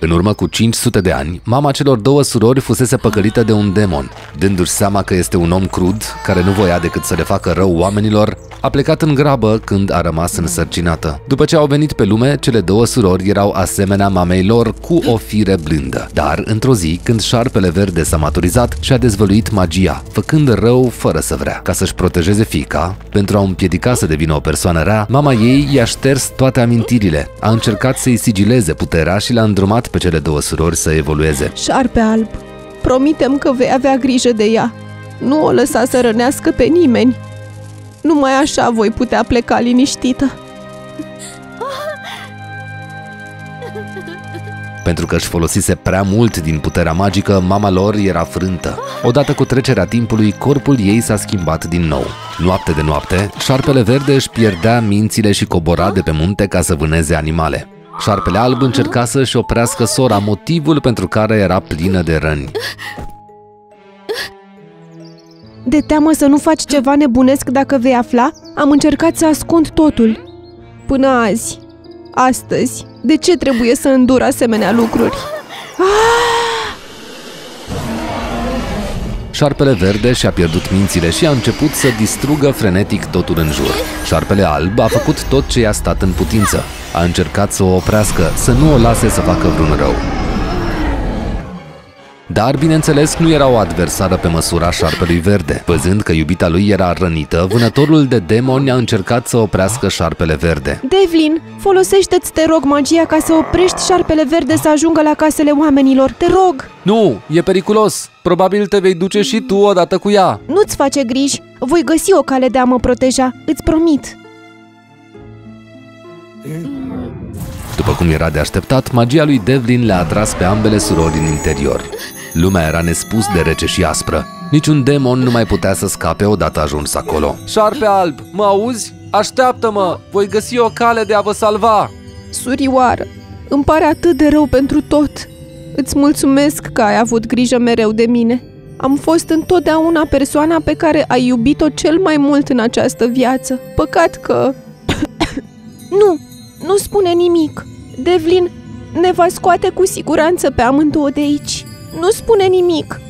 Speaker 5: În urmă cu 500 de ani, mama celor două surori fusese păcălită de un demon. Dându-și seama că este un om crud, care nu voia decât să le facă rău oamenilor, a plecat în grabă când a rămas însărcinată. După ce au venit pe lume, cele două surori erau asemenea mamei lor cu o fire blândă. Dar, într-o zi, când șarpele verde s-a maturizat, și-a dezvăluit magia, făcând rău fără să vrea. Ca să-și protejeze fica, pentru a o împiedica să devină o persoană rea, mama ei i-a șters toate amintirile, a încercat să-i sigileze puterea și l-a îndrumat pe cele două surori să evolueze.
Speaker 8: Șarpe alb, promitem că vei avea grijă de ea. Nu o lăsa să rănească pe nimeni. Numai așa voi putea pleca liniștită.
Speaker 5: Pentru că își folosise prea mult din puterea magică, mama lor era frântă. Odată cu trecerea timpului, corpul ei s-a schimbat din nou. Noapte de noapte, șarpele verde își pierdea mințile și cobora de pe munte ca să vâneze animale. Șarpele alb încerca să-și oprească sora, motivul pentru care era plină de răni.
Speaker 7: De teamă să nu faci ceva nebunesc dacă vei afla, am încercat să ascund totul. Până azi, astăzi, de ce trebuie să îndur asemenea lucruri?
Speaker 5: Șarpele verde și-a pierdut mințile și a început să distrugă frenetic totul în jur. Șarpele alb a făcut tot ce i-a stat în putință. A încercat să o oprească, să nu o lase să facă vreun rău. Dar, bineînțeles, nu era o adversară pe măsura șarpelui verde. Văzând că iubita lui era rănită, vânătorul de demoni a încercat să oprească șarpele verde.
Speaker 7: Devlin, folosește-ți, te rog, magia ca să oprești șarpele verde să ajungă la casele oamenilor. Te rog!
Speaker 5: Nu, e periculos! Probabil te vei duce și tu odată cu ea.
Speaker 7: Nu-ți face griji, voi găsi o cale de a mă proteja, îți promit.
Speaker 5: După cum era de așteptat, magia lui Devlin le-a atras pe ambele surori în interior. Lumea era nespus de rece și aspră. Niciun demon nu mai putea să scape odată ajuns acolo. Șarpe alb, mă auzi? Așteaptă-mă! Voi găsi o cale de a vă salva!
Speaker 8: Surioară,
Speaker 7: Îmi pare atât de rău pentru tot. Îți mulțumesc că ai avut grijă mereu de mine. Am fost întotdeauna persoana pe care ai iubit-o cel mai mult în această viață. Păcat că... nu, nu spune nimic. Devlin ne va scoate cu siguranță pe amândouă de aici. Nu spune nimic.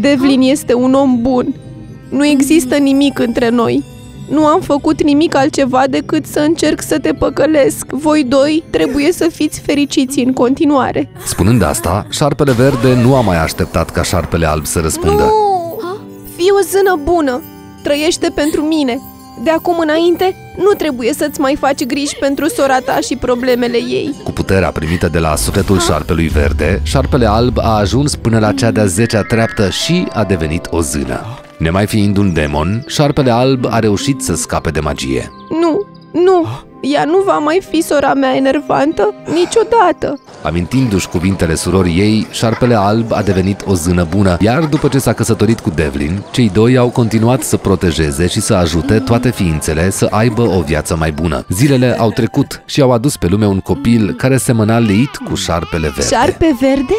Speaker 7: Devlin este un om bun. Nu există nimic între noi. Nu am făcut nimic altceva decât să încerc să te păcălesc. Voi doi trebuie să fiți fericiți în continuare.
Speaker 5: Spunând asta, șarpele verde nu a mai așteptat ca șarpele alb să răspundă.
Speaker 7: Nu! Fii o zână bună! Trăiește pentru mine! De acum înainte, nu trebuie să-ți mai faci griji pentru sora ta și problemele ei.
Speaker 5: Cu puterea primită de la sufletul șarpelui verde, șarpele alb a ajuns până la cea de-a zecea treaptă și a devenit o zână. Nemai fiind un demon, șarpele alb a reușit să scape de magie.
Speaker 7: Nu, nu, ea nu va mai fi sora mea enervantă niciodată.
Speaker 5: Amintindu-și cuvintele surorii ei, șarpele alb a devenit o zână bună, iar după ce s-a căsătorit cu Devlin, cei doi au continuat să protejeze și să ajute toate ființele să aibă o viață mai bună. Zilele au trecut și au adus pe lume un copil care semăna leit cu șarpele verde.
Speaker 9: Șarpe verde?